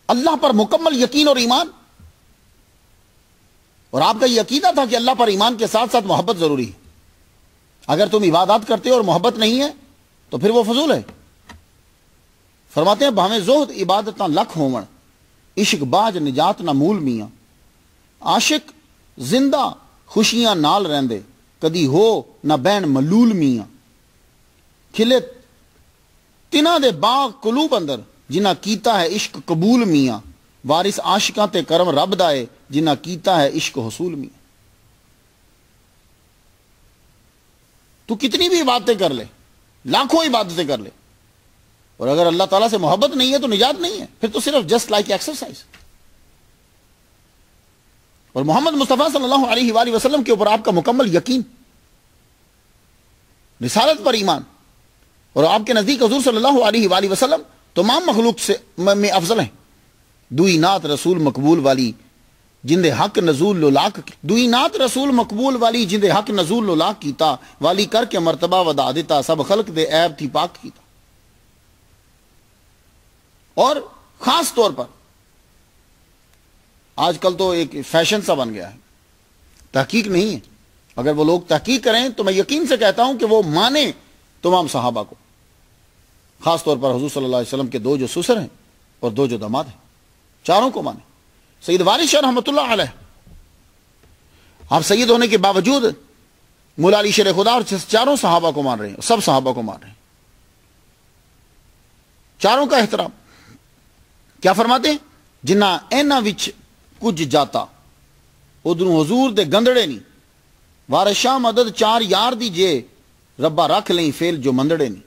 اللہ پر مکمل یقین اور ایمان۔ اور آپ کا یہ عقیدہ تھا کہ اللہ پر ایمان کے ساتھ ساتھ محبت ضروری ہے۔ اگر تم عبادات کرتے ہو اور محبت نہیں ہے، تو پھر وہ فضول ہے۔ فرماتے ہیں، بھاویں زہد عبادت نہ لکھ ہومن، عشق باج نجات نہ مول میاں۔ عاشق زندہ خوشیاں نال رہندے، کدی ہو نہ بین ملول میاں۔ کھلے تنا دے باغ قلوب اندر جنہ کیتا ہے عشق قبول میاں، وارث عاشقاں تے کرم رب دائے جنہ کیتا ہے عشق حصول میاں تو کتنی بھی عبادتیں کر لے، لاکھوں عبادتیں کر لے۔ اور اگر اللہ تعالیٰ سے محبت نہیں ہے تو نجات نہیں ہے۔ پھر تو صرف جسٹ لائک ایکسرسائز اور محمد مصطفیٰ صلی اللہ علیہ وآلہ وسلم کے اوپر آپ کا مکمل یقین، رسالت پر ایمان۔ اور آپ کے نزدیک حضور صلی اللہ علیہ وآلہ وسلم تمام مخلوق سے میں افضل ہیں۔ دوئی نات رسول مقبول والی جند حق نزول لولاک دوئی نات رسول مقبول والی جند حق نزول لولاک کیتا، والی کر کے مرتبہ ودا دیتا، سب خلق دے عیب تھی پاک کیتا۔ اور خاص طور پر آج کل تو ایک فیشن سا بن گیا ہے۔ تحقیق نہیں ہے۔ اگر وہ لوگ تحقیق کریں تو میں یقین سے کہتا ہوں کہ وہ مانے تمام صحابہ کو۔ خاص طور پر حضور صلی اللہ علیہ وسلم کے دو جو سسر ہیں اور دو جو دماد ہیں، چاروں کو مانے۔ سید وارث شاہ رحمۃ اللہ علیہ۔ آپ سید ہونے کے باوجود مولا علی شیر خدا اور چاروں صحابہ کو مان رہے ہیں، سب صحابہ کو مان رہے ہیں۔ چاروں کا احترام۔ کیا فرماتے ہیں؟ جنہ اینا وچ کچھ جاتا، ادھر حضور دے گندڑے نہیں وارشاہ مدد چار یار دی جے، ربا رکھ لیں فیل جو مندڑے نہیں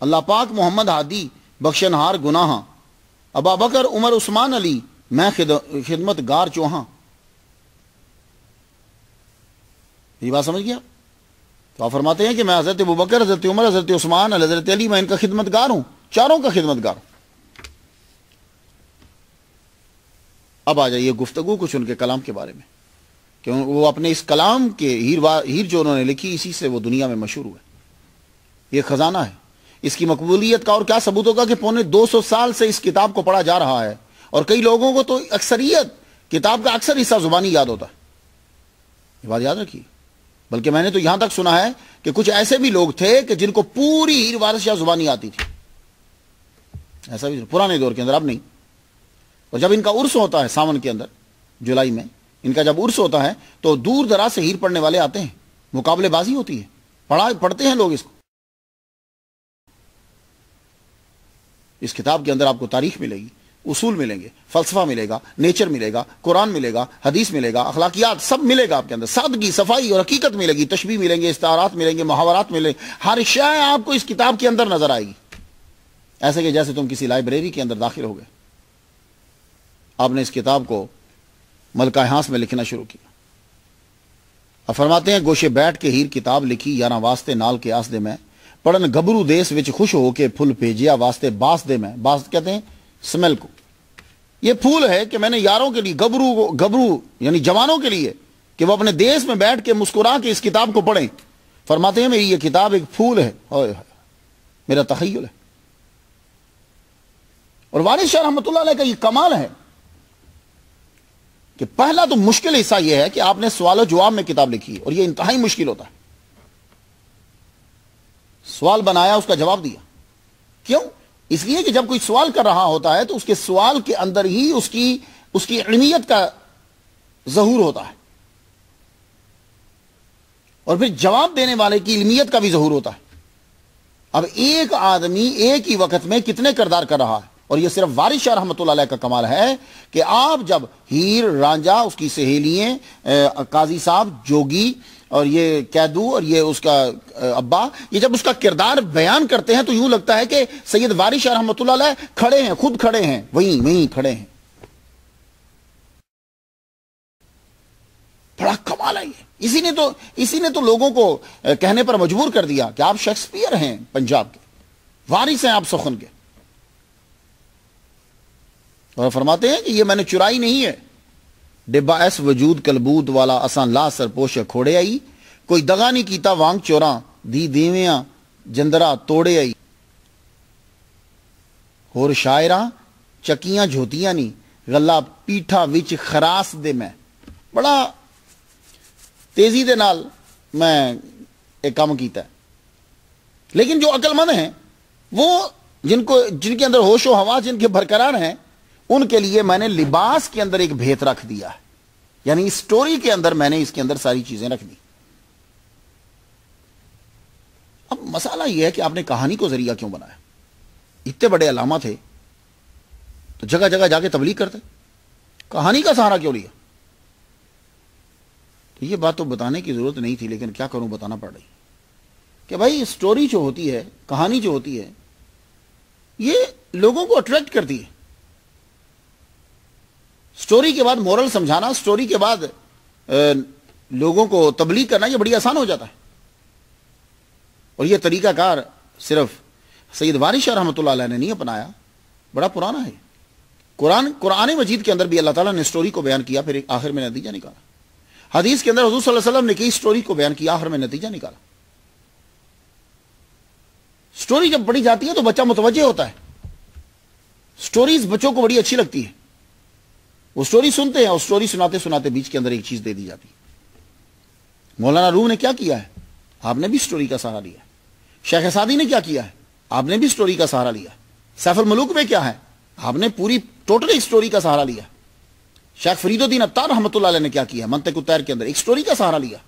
اللہ پاک محمد ہادی بخشن ہار گناہ ابا بکر، عمر، عثمان علی میں خدمت گار چوہاں یہ بات سمجھ گیا؟ تو آپ فرماتے ہیں کہ میں حضرت بکر، حضرت عمر، حضرت عثمان، حضرت علی، میں ان کا خدمت گار ہوں، چاروں کا خدمت گار ہوں۔ اب آ جائیے گفتگو کچھ ان کے کلام کے بارے میں، کہ وہ اپنے اس کلام کے ہیر ہیر جو انہوں نے لکھی، اسی سے وہ دنیا میں مشہور ہوئے۔ یہ خزانہ ہے۔ اس کی مقبولیت کا اور کیا ثبوت ہوگا کہ پونے دو سو سال سے اس کتاب کو پڑھا جا رہا ہے؟ اور کئی لوگوں کو تو اکثریت کتاب کا اکثر حصہ زبانی یاد ہوتا ہے۔ یہ بات یاد رکھیے۔ بلکہ میں نے تو یہاں تک سنا ہے کہ کچھ ایسے بھی لوگ تھے کہ جن کو پوری ہیر وارث یا زبانی آتی تھی۔ ایسا بھی پرانے دور کے اندر اب نہیں۔ اور جب ان کا عرس ہوتا ہے ساون کے اندر، جولائی میں، ان کا جب عرس ہوتا ہے تو دور دراز سے ہیر پڑھنے والے آتے ہیں۔ مقابلے بازی ہوتی ہے۔ پڑھا، پڑھتے ہیں لوگ اس کو۔ اس کتاب کے اندر آپ کو تاریخ ملے گی۔ اصول ملیں گے، فلسفہ ملے گا نیچر ملے گا، قرآن ملے گا، حدیث ملے گا، اخلاقیات سب ملے گا آپ کے اندر، سادگی، صفائی اور حقیقت ملے گی تشبیح ملیں گے، استعارات ملیں گے، محاورات ملیں گے، ہر شے آپ کو اس کتاب کے اندر نظر آئے گی۔ ایسے کہ جیسے تم کسی لائبریری کے اندر داخل ہو گئے، آپ نے اس کتاب کو ملکہ ہانس میں لکھنا شروع کیا۔ اب فرماتے ہیں، گوشے بیٹھ کے ہیر کتاب لکھی، یارہ واسطے نال کے آسدے میں، پڑھن گبرو دیس وچ خوش ہو کے پھول بھیجیا، واسطے باس دے میں، باس کہتے ہیں سمیل کو۔ یہ پھول ہے کہ میں نے یاروں کے لیے، گبرو گبرو یعنی جوانوں کے لیے کہ وہ اپنے دیس میں بیٹھ کے مسکرا کے اس کتاب کو پڑھیں۔ فرماتے ہیں، میری یہ کتاب ایک پھول ہے۔ میرا تخیل ہے۔ اور وارث شاہ رحمۃ اللہ علیہ کا یہ کمال ہے کہ پہلا تو مشکل حصہ یہ ہے کہ آپ نے سوال و جواب میں کتاب لکھی اور یہ انتہائی مشکل ہوتا ہے۔ سوال بنایا، اس کا جواب دیا۔ کیوں؟ اس لیے کہ جب کوئی سوال کر رہا ہوتا ہے تو اس کے سوال کے اندر ہی اس کی اس کی علمیت کا ظہور ہوتا ہے۔ اور پھر جواب دینے والے کی علمیت کا بھی ظہور ہوتا ہے۔ اب ایک آدمی ایک ہی وقت میں کتنے کردار کر رہا ہے؟ اور یہ صرف وارث شاہ رحمۃ اللہ علیہ کا کمال ہے کہ آپ جب ہیر رانجا، اس کی سہیلیاں قاضی صاحب، جوگی اور یہ قیدو اور یہ اس کا ابا، یہ جب اس کا کردار بیان کرتے ہیں تو یوں لگتا ہے کہ سید وارث شاہ رحمۃ اللہ علیہ کھڑے ہیں، خود کھڑے ہیں، وہیں وہیں کھڑے ہیں۔ بڑا کمال ہے یہ۔ اسی نے تو، اسی نے تو لوگوں کو کہنے پر مجبور کر دیا کہ آپ شیکسپیئر ہیں پنجاب کے۔ وارث ہیں آپ سخن کے۔ اور فرماتے ہیں کہ یہ میں نے چرائی نہیں ہے۔ ڈبا ایس وجود کلبود والا اسان لا سر پوش کھوڑے آئی۔ کوئی دگا نہیں کیتا وانگ چوراں، دی دیویاں، جندرا توڑے آئی۔ اور شاعراں، چکیاں جھوتیاں نہیں غلہ پیٹھا وچ خراس دے میں۔ بڑا تیزی دے نال میں ایک کام کیتا ہے۔ لیکن جو عقل مند ہیں، وہ جن کو، جن کے اندر ہوش و ہوا، جن کے برقرار ہیں ان کے لیے میں نے لباس کے اندر ایک بھیت رکھ دیا ہے۔ یعنی اسٹوری کے اندر میں نے اس کے اندر ساری چیزیں رکھ دی۔ اب مسئلہ یہ ہے کہ آپ نے کہانی کو ذریعہ کیوں بنایا؟ اتنے بڑے علامہ تھے۔ تو جگہ جگہ جا کے تبلیغ کرتے۔ کہانی کا سہارا کیوں لیا؟ تو یہ بات تو بتانے کی ضرورت نہیں تھی، لیکن کیا کروں بتانا پڑ رہی۔ کہ بھائی اسٹوری جو ہوتی ہے، کہانی جو ہوتی ہے، یہ لوگوں کو اٹریکٹ کرتی ہے۔ سٹوری کے بعد مورل سمجھانا سٹوری کے بعد لوگوں کو تبلیغ کرنا یہ بڑی آسان ہو جاتا ہے۔ اور یہ طریقہ کار صرف سید وارث شاہ رحمۃ اللہ علیہ نے نہیں اپنایا، بڑا پرانا ہے۔ قرآن قرآن مجید کے اندر بھی اللہ تعالیٰ نے سٹوری کو بیان کیا، پھر آخر میں نتیجہ نکالا۔ حدیث کے اندر حضور صلی اللہ علیہ وسلم نے کی سٹوری کو بیان کیا، آخر میں نتیجہ نکالا۔ سٹوری جب پڑھی جاتی ہے تو بچہ متوجہ ہوتا ہے۔ سٹوریز بچوں کو بڑی اچھی لگتی ہے وہ سٹوری سنتے ہیں اور سٹوری سناتے سناتے بیچ کے اندر ایک چیز دے دی جاتی مولانا روح نے کیا کیا ہے؟ آپ نے بھی سٹوری کا سہارا لیا شیخ سادی نے کیا کیا ہے؟ آپ نے بھی سٹوری کا سہارا لیا سیف الملوک میں کیا ہے؟ آپ نے پوری ٹوٹل ایک سٹوری کا سہارا لیا شیخ فرید الدین اتار رحمۃ اللہ علیہ نے کیا کیا منطق الطیر کے اندر ایک سٹوری کا سہارا لیا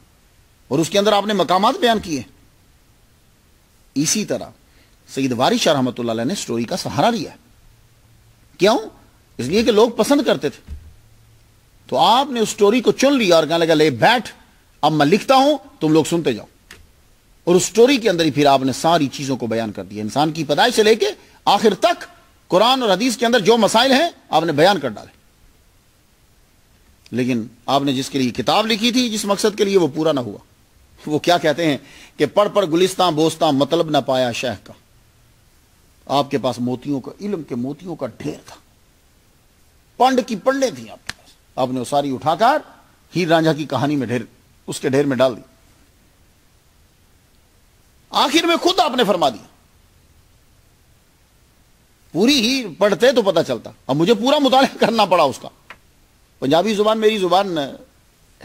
اور اس کے اندر آپ نے مقامات بیان کیے اسی طرح سید واری شاہ رحمۃ اللہ علیہ نے سٹوری کا سہارا لیا کیوں؟ اس لیے کہ لوگ پسند کرتے تھے۔ تو آپ نے اس سٹوری کو چن لیا اور کہنے لگا، لے بیٹھ، اب میں لکھتا ہوں، تم لوگ سنتے جاؤ۔ اور اس سٹوری کے اندر ہی پھر آپ نے ساری چیزوں کو بیان کر دیا۔ انسان کی پیدائش سے لے کے آخر تک قرآن اور حدیث کے اندر جو مسائل ہیں آپ نے بیان کر ڈالے۔ لیکن آپ نے جس کے لیے کتاب لکھی تھی، جس مقصد کے لیے وہ پورا نہ ہوا۔ وہ کیا کہتے ہیں کہ پڑھ پڑھ گلستان بوستان مطلب نہ پایا شیخ کا۔ آپ کے پاس موتیوں کا، علم کے موتیوں کا ڈھیر تھا۔ پنڈ کی پنڈے تھیں آپ۔ آپ نے وہ ساری اٹھا کر ہیر رانجھا کی کہانی میں ڈھیر اس کے ڈھیر میں ڈال دی۔ آخر میں خود آپ نے فرما دیا۔ پوری ہی پڑھتے تو پتا چلتا۔ اب مجھے پورا مطالعہ کرنا پڑا اس کا۔ پنجابی زبان میری زبان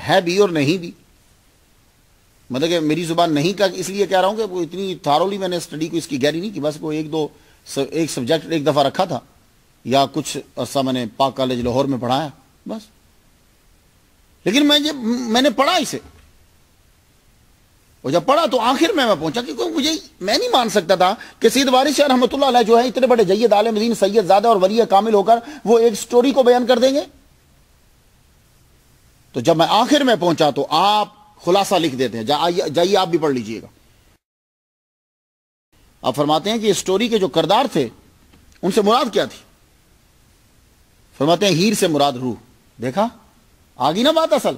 ہے بھی اور نہیں بھی۔ مطلب کہ میری زبان نہیں کا اس لیے کہہ رہا ہوں کہ وہ اتنی تھارولی میں نے اسٹڈی کو اس کی گہری نہیں کی۔ بس وہ ایک دو ایک سبجیکٹ ایک دفعہ رکھا تھا۔ یا کچھ عرصہ میں نے پاک کالج لاہور میں پڑھایا۔ بس۔ لیکن میں جب میں نے پڑھا اسے۔ اور جب پڑھا تو آخر میں میں پہنچا کیونکہ مجھے میں نہیں مان سکتا تھا کہ سید وارث شاہ رحمۃ اللہ علیہ جو ہے اتنے بڑے جید عالم دین سید زادہ اور ولی کامل ہو کر وہ ایک سٹوری کو بیان کر دیں گے۔ تو جب میں آخر میں پہنچا تو آپ خلاصہ لکھ دیتے ہیں۔ جائیے آپ بھی پڑھ لیجیے گا۔ آپ فرماتے ہیں کہ یہ سٹوری کے جو کردار تھے، ان سے مراد کیا تھی؟ فرماتے ہیں ہیر سے مراد روح۔ دیکھا؟ آگی نا بات اصل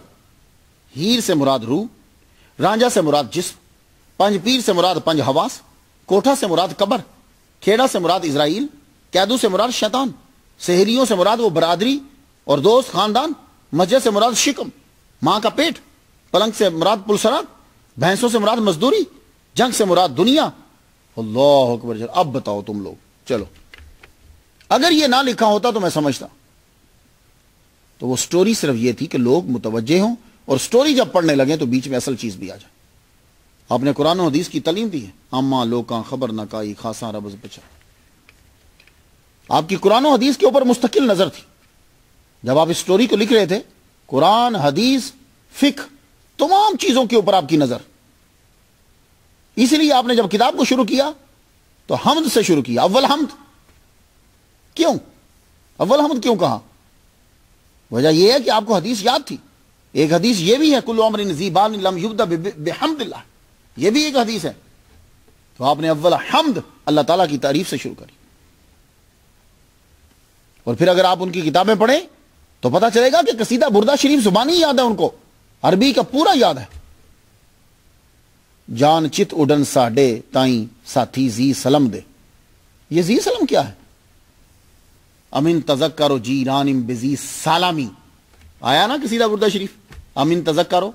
ہیر سے مراد روح رانجا سے مراد جسم پنج پیر سے مراد پنج حواس کوٹھا سے مراد قبر کھیڑا سے مراد اسرائیل قیدو سے مراد شیطان سہیلیوں سے مراد وہ برادری اور دوست خاندان مسجد سے مراد شکم ماں کا پیٹ پلنگ سے مراد پلسرات بھینسوں سے مراد مزدوری جنگ سے مراد دنیا اللہ اکبر اب بتاؤ تم لوگ چلو اگر یہ نہ لکھا ہوتا تو میں سمجھتا تو وہ سٹوری صرف یہ تھی کہ لوگ متوجہ ہوں اور سٹوری جب پڑھنے لگے تو بیچ میں اصل چیز بھی آ جائے۔ آپ نے قرآن و حدیث کی تعلیم دی ہے۔ اما لوکاں خبر نہ کائی خاصا ربز بچا آپ کی قرآن و حدیث کے اوپر مستقل نظر تھی۔ جب آپ اس سٹوری کو لکھ رہے تھے، قرآن، حدیث فک تمام چیزوں کے اوپر آپ کی نظر۔ اسی لیے آپ نے جب کتاب کو شروع کیا تو حمد سے شروع کیا۔ اول حمد۔ کیوں؟ اول حمد کیوں کہا؟ وجہ یہ ہے کہ آپ کو حدیث یاد تھی۔ ایک حدیث یہ بھی ہے کلو عمر نزیبان لم یبدا بحمد اللہ یہ بھی ایک حدیث ہے۔ تو آپ نے اول حمد اللہ تعالیٰ کی تعریف سے شروع کری۔ اور پھر اگر آپ ان کی کتابیں پڑھیں تو پتا چلے گا کہ قصیدہ بردہ شریف زبانی یاد ہے ان کو۔ عربی کا پورا یاد ہے۔ جان چت اڈن ساڈے تائیں ساتھی زی سلم دے۔ یہ زی سلم کیا ہے؟ امین تزک کرو جی ران بزی سالامی آیا نا قصیدہ بردہ شریف؟ امین تزک کرو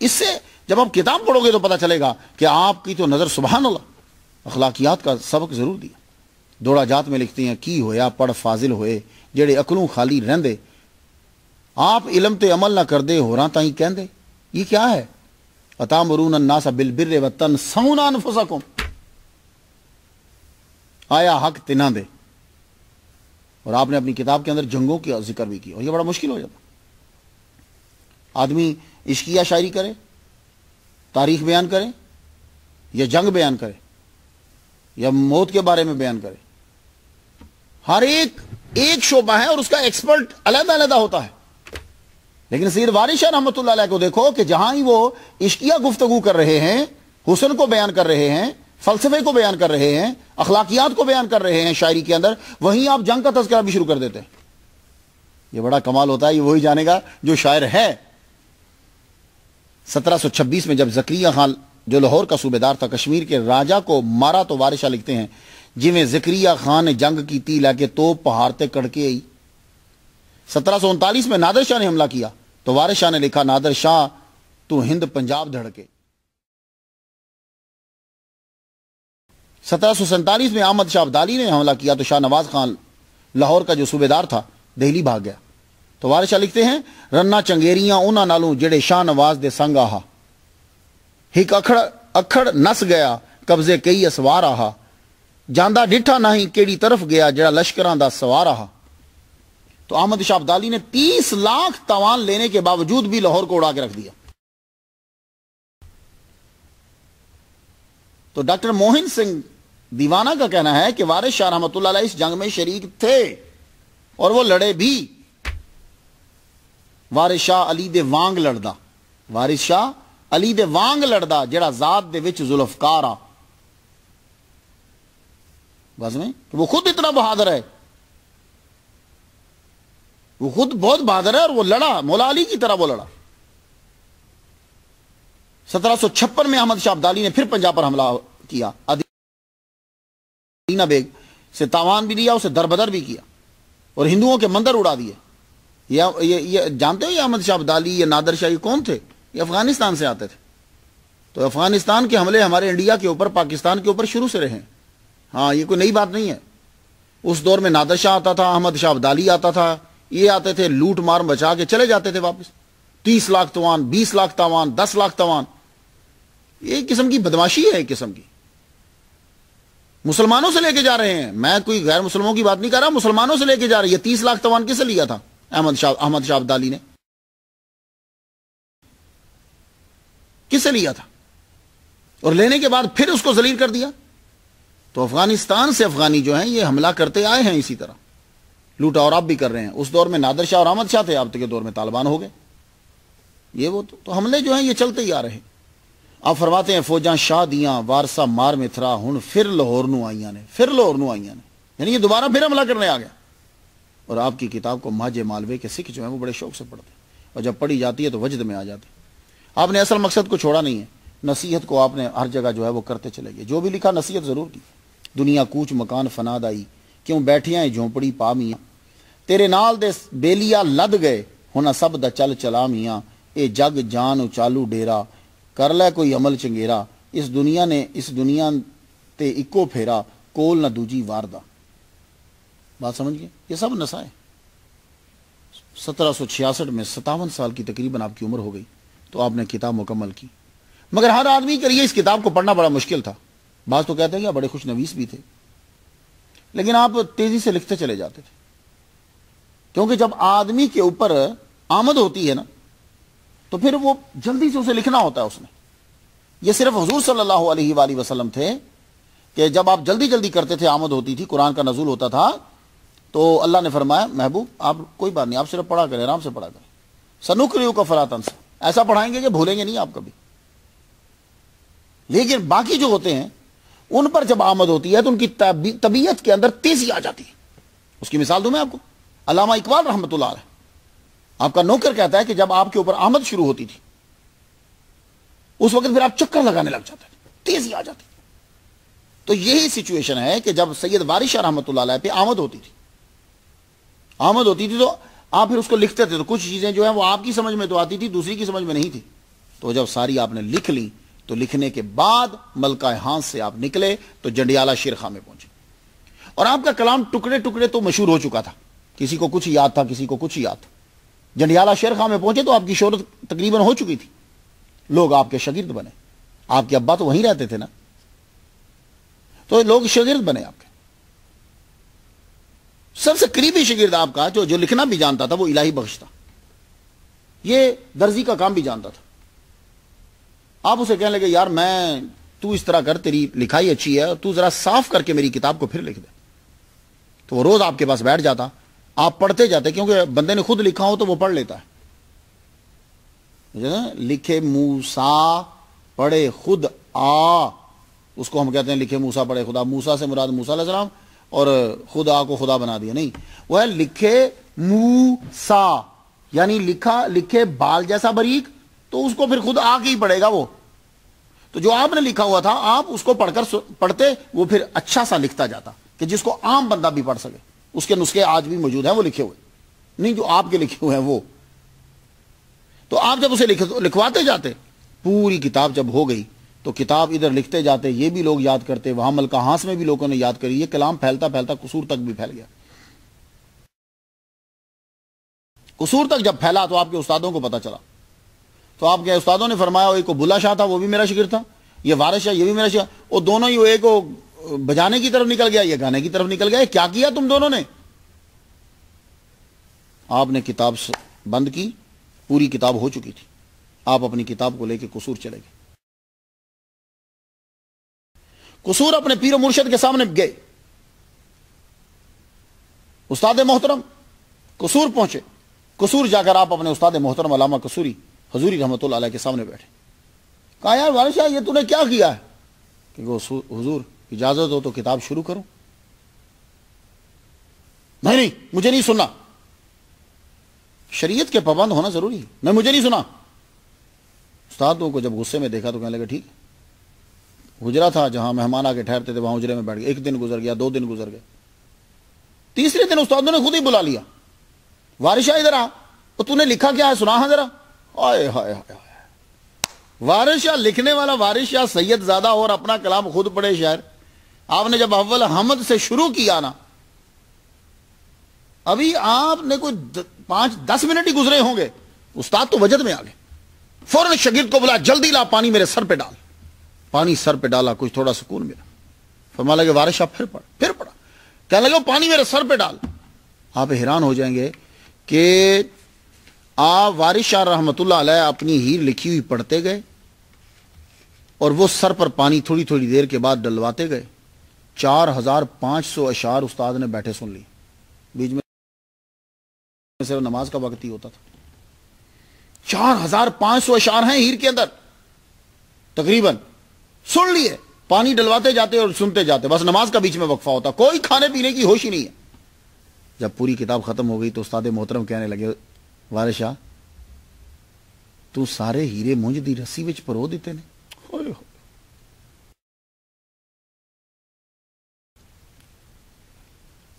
اس سے جب آپ کتاب پڑھو گے تو پتا چلے گا کہ آپ کی تو نظر سبحان اللہ۔ اخلاقیات کا سبق ضرور دیا۔ دوڑا جات میں لکھتے ہیں، کی ہویا، پڑھ فاضل ہوئے، جڑے اکلوں خالی رہندے۔ آپ علم تے عمل نہ کر دے ہو رہا تائیں کہندے۔ یہ کیا ہے؟ اتامرون الناس بالبر و تنسون انفسکم۔ آیا حق تنا دے۔ اور آپ نے اپنی کتاب کے اندر جنگوں کی ذکر بھی کیا۔ اور یہ بڑا مشکل ہو جاتا۔ آدمی عشقیہ شاعری کرے، تاریخ بیان کرے، یا جنگ بیان کرے، یا موت کے بارے میں بیان کرے۔ ہر ایک ایک شعبہ ہے اور اس کا ایکسپرٹ علیحدہ علیحدہ ہوتا ہے۔ لیکن سید وارث شاہ رحمۃ اللہ علیہ کو دیکھو کہ جہاں ہی وہ عشقیہ گفتگو کر رہے ہیں، حسن کو بیان کر رہے ہیں فلسفے کو بیان کر رہے ہیں، اخلاقیات کو بیان کر رہے ہیں شاعری کے اندر، وہیں آپ جنگ کا تذکرہ بھی شروع کر دیتے ہیں۔ یہ بڑا کمال ہوتا ہے، یہ وہی جانے گا جو شاعر ہے۔ سترہ سو چھبیس میں جب زکریہ خان جو لاہور کا صوبے دار تھا، کشمیر کے راجا کو مارا تو وارشاہ لکھتے ہیں جی زکریہ خان نے جنگ کی تھی کے تو پہاڑتے کڑکے آئی۔ سترہ سو انتالیس میں نادر شاہ نے حملہ کیا، تو وارث شاہ نے لکھا، نادر شاہ، تو ہند پنجاب دھڑکے۔ سترہ سو سینتالیس میں احمد شاہ عبدالی نے حملہ کیا تو شاہ نواز خان لاہور کا جو صوبے دار تھا، دہلی بھاگ گیا۔ تو وارث شاہ لکھتے ہیں، رنا چنگیریاں اونا نالوں جڑے شاہ نواز دے سنگ آہا۔ ہک اکھڑ اکھڑ نس گیا، قبضے کئی اسوار آہا۔ جاندہ ڈٹھا نہیں کیڑی طرف گیا جڑا لشکران دا سوار آہا۔ تو احمد شاہ عبدالی نے تیس لاکھ توان لینے کے باوجود بھی لاہور کو اڑا کے رکھ دیا۔ تو ڈاکٹر موہن سنگھ دیوانہ کا کہنا ہے کہ وارث شاہ رحمت اللہ علیہ اس جنگ میں شریک تھے اور وہ لڑے بھی۔ وارث شاہ علی دے وانگ لڑدا۔ وارث شاہ علی دے وانگ لڑدا جڑا ذات دے وچ ذوالفقار آ۔ بس میں وہ خود اتنا بہادر ہے۔ وہ خود بہت بہادر ہے اور وہ لڑا، مولا علی کی طرح وہ لڑا۔ سترہ سو چھپن میں احمد شاہ عبدالی نے پھر پنجاب پر حملہ کیا۔ ادینہ بیگ سے تاوان بھی دیا، اسے در بدر بھی کیا۔ اور ہندوؤں کے مندر اڑا دیے۔ یہ جانتے ہو یہ احمد شاہ عبدالی یہ نادر شاہ، یہ کون تھے؟ یہ افغانستان سے آتے تھے۔ تو افغانستان کے حملے ہمارے انڈیا کے اوپر، پاکستان کے اوپر شروع سے رہے۔ ہاں یہ کوئی نئی بات نہیں ہے۔ اس دور میں نادر شاہ آتا تھا، احمد شاہ عبدالی آتا تھا۔ یہ آتے تھے، لوٹ مار بچا کے چلے جاتے تھے واپس۔ تیس لاکھ توان، بیس لاکھ توان، دس لاکھ توان۔ یہ قسم کی بدماشی ہے، ایک قسم کی۔ مسلمانوں سے لے کے جا رہے ہیں۔ میں کوئی غیر مسلموں کی بات نہیں کر رہا، مسلمانوں سے لے کے جا رہی ہے۔ تیس لاکھ توان کسے لیا تھا؟ احمد شاہ احمد شاہ عبدالی نے۔ کسے لیا تھا؟ اور لینے کے بعد پھر اس کو ذلیل کر دیا؟ تو افغانستان سے افغانی جو ہیں، یہ حملہ کرتے آئے ہیں اسی طرح۔ لوٹا اور آپ بھی کر رہے ہیں۔ اس دور میں نادر شاہ اور احمد شاہ تھے آپ کے دور میں طالبان ہو گئے۔ یہ وہ تو حملے جو ہیں، یہ چلتے ہی آ رہے آپ فرماتے ہیں، فوجاں شاہ دیاں وارسا مار میں تھرا ہن پھر لاہور نو آئیاں نے، پھر لاہور نو آئیاں نے۔ یعنی یہ دوبارہ پھر حملہ کرنے آ گیا۔ اور آپ کی کتاب کو ماجے مالوے کے سکھ جو ہیں وہ بڑے شوق سے پڑھتے ہیں۔ اور جب پڑھی جاتی ہے تو وجد میں آ جاتی آپ نے اصل مقصد کو چھوڑا نہیں ہے۔ نصیحت کو آپ نے ہر جگہ جو ہے وہ کرتے چلے گئے۔ جو بھی لکھا نصیحت ضرور کی۔ دنیا کوچ مکان فناد آئی۔ کیوں بیٹھیاں جھونپڑی پا میاں۔ تیرے نال دے بیلیا لد گئے۔ ہونا سب دا چل چلا میاں۔ اے جگ جان اچالو ڈیرا۔ کر لے کوئی عمل چنگیرا، اس دنیا نے اس دنیا تے اکو پھیرا، کول نہ دوجی واردہ۔ بات سمجھ گئے؟ یہ سب نسا ہے۔ سترہ سو چھیاسٹھ میں ستاون سال کی تقریباً آپ کی عمر ہو گئی، تو آپ نے کتاب مکمل کی۔ مگر ہر آدمی کے لیے اس کتاب کو پڑھنا بڑا مشکل تھا۔ بعض تو کہتے ہیں کہ بڑے خوش نویس بھی تھے۔ لیکن آپ تیزی سے لکھتے چلے جاتے تھے۔ کیونکہ جب آدمی کے اوپر آمد ہوتی ہے نا تو پھر وہ جلدی سے اسے لکھنا ہوتا ہے اس نے یہ صرف حضور صلی اللہ علیہ وآلہ وسلم تھے کہ جب آپ جلدی جلدی کرتے تھے، آمد ہوتی تھی، قرآن کا نزول ہوتا تھا، تو اللہ نے فرمایا، محبوب، آپ کوئی بات نہیں، آپ صرف پڑھا کریں، آرام سے پڑھا کریں۔ سنوکریو کا فراتن سے۔ ایسا پڑھائیں گے کہ بھولیں گے نہیں آپ کبھی۔ لیکن باقی جو ہوتے ہیں، ان پر جب آمد ہوتی ہے، تو ان کی طبیعت کے اندر تیزی آ جاتی ہے۔ اس کی مثال دوں میں آپ کو۔ علامہ اقبال رحمت اللہ علیہ۔ آپ کا نوکر کہتا ہے کہ جب آپ کے اوپر آمد شروع ہوتی تھی، اس وقت پھر آپ چکر لگانے لگ جاتے تیزی آ جاتی تو یہی سچویشن ہے کہ جب سید وارشہ رحمت اللہ علیہ پہ آمد ہوتی تھی، آمد ہوتی تھی تو آپ پھر اس کو لکھتے تھے۔ تو کچھ چیزیں جو ہیں وہ آپ کی سمجھ میں تو آتی تھی، دوسری کی سمجھ میں نہیں تھی۔ تو جب ساری آپ نے لکھ لی، تو لکھنے کے بعد ملکہ ہانس سے آپ نکلے، تو جنڈیالہ شیرخا میں پہنچے۔ اور آپ کا کلام ٹکڑے ٹکڑے تو مشہور ہو چکا تھا۔ کسی کو کچھ یاد تھا، کسی کو کچھ یاد تھا۔ جنڈیالہ شیرخا میں پہنچے تو آپ کی شہرت تقریباً ہو چکی تھی۔ لوگ آپ کے شگرد بنے۔ آپ کے ابا تو وہیں رہتے تھے نا۔ تو لوگ شگرد بنے آپ کے۔ سب سے قریبی شگرد آپ کا جو جو لکھنا بھی جانتا تھا وہ الہی بخش تھا۔ یہ درزی کا کام بھی جانتا تھا۔ آپ اسے کہنے لگے، یار میں تو اس طرح کر، تیری لکھائی اچھی ہے، تو ذرا صاف کر کے میری کتاب کو پھر لکھ دے۔ تو وہ روز آپ کے پاس بیٹھ جاتا۔ آپ پڑھتے جاتے کیونکہ بندے نے خود لکھا ہو تو وہ پڑھ لیتا ہے۔ لکھے موسا پڑھے خود آ، اس کو ہم کہتے ہیں لکھے موسا پڑھے خدا۔ موسا سے مراد موسا علیہ السلام اور خدا کو خدا بنا دیا۔ نہیں، وہ ہے لکھے موسا یعنی لکھا، لکھے بال جیسا بریک، تو اس کو پھر خود آ کے ہی پڑھے گا وہ۔ تو جو آپ نے لکھا ہوا تھا، آپ اس کو پڑھ کر پڑھتے وہ پھر اچھا سا لکھتا جاتا کہ جس کو عام بندہ بھی پڑھ سکے۔ اس کے نسخے آج بھی موجود ہیں، وہ لکھے ہوئے نہیں، جو آپ کے لکھے ہوئے ہیں، وہ۔ تو آپ جب اسے لکھواتے جاتے، پوری کتاب جب ہو گئی، تو کتاب ادھر لکھتے جاتے، یہ بھی لوگ یاد کرتے، وہاں ملکہ ہانس میں بھی لوگوں نے یاد کری، یہ کلام پھیلتا پھیلتا قصور تک بھی پھیل گیا۔ قصور تک جب پھیلا تو آپ کے استادوں کو پتا چلا۔ تو آپ کے استادوں نے فرمایا ایک کو بلا شاہ تھا، وہ بھی میرا شکر تھا، یہ وارش شاہ، یہ بھی میرا شکر وہ دونوں ہی ایک بجانے کی طرف نکل گیا، یہ گانے کی طرف نکل گیا کیا کیا تم دونوں نے؟ آپ نے کتاب بند کی، پوری کتاب ہو چکی تھی۔ آپ اپنی کتاب کو لے کے قصور چلے گئے۔ قصور اپنے پیر و مرشد کے سامنے گئے۔ استاد محترم، قصور پہنچے۔ قصور جا کر آپ اپنے استاد محترم علامہ قصوری، حضوری رحمت اللہ علیہ کے سامنے بیٹھے۔ کہا، یار والد یہ تو نے کیا کیا ہے؟ کہ حضور اجازت ہو تو کتاب شروع کروں نہیں نہیں، مجھے نہیں سننا۔ شریعت کے پابند ہونا ضروری ہے۔ میں مجھے نہیں سنا استادوں کو جب غصے میں دیکھا تو کہنے لگا، ٹھیک۔ گجرا تھا جہاں مہمان آ کے ٹھہرتے تھے، وہاں اجرے میں بیٹھ گئے۔ ایک دن گزر گیا، دو دن گزر گئے۔ تیسرے دن استادوں نے خود ہی بلا لیا۔ وارشہ ادھر آ تو نے لکھا کیا ہے؟ سنا ہاں ذرا۔ آئے ہائے ہائے لکھنے والا وارشہ سید زیادہ اور اپنا کلام خود پڑھے شاعر۔ آپ نے جب اول حمد سے شروع کیا نا، ابھی آپ نے کوئی پانچ، دس منٹ ہی گزرے ہوں گے۔ استاد تو وجد میں آ گئے فوراً شگرد کو بلا، جلدی لا پانی میرے سر پہ ڈال۔ پانی سر پہ ڈالا، کچھ تھوڑا سکون ملا۔ فرما لگے وارش آپ پھر پڑا پھر پڑا کہنے لگے پانی میرے سر پہ ڈال۔ آپ حیران ہو جائیں گے کہ آپ وارش شاہ رحمت اللہ علیہ اپنی ہیر لکھی ہوئی پڑھتے گئے اور وہ سر پر پانی تھوڑی تھوڑی دیر کے بعد ڈلواتے گئے۔ چار ہزار پانچ سو اشار استاد نے بیٹھے سن لی۔ بیچ میں صرف نماز کا وقت ہی ہوتا تھا۔ چار ہزار پانچ سو اشار ہیں ہیر کے اندر۔ تقریباً سن لیے۔ پانی ڈلواتے جاتے اور سنتے جاتے۔ بس نماز کا بیچ میں وقفہ ہوتا۔ کوئی کھانے پینے کی ہوش ہی نہیں ہے۔ جب پوری کتاب ختم ہو گئی تو استاد محترم کہنے لگے وارشاہ تو سارے ہیرے مونج دی رسی وچ پرو دیتے نے۔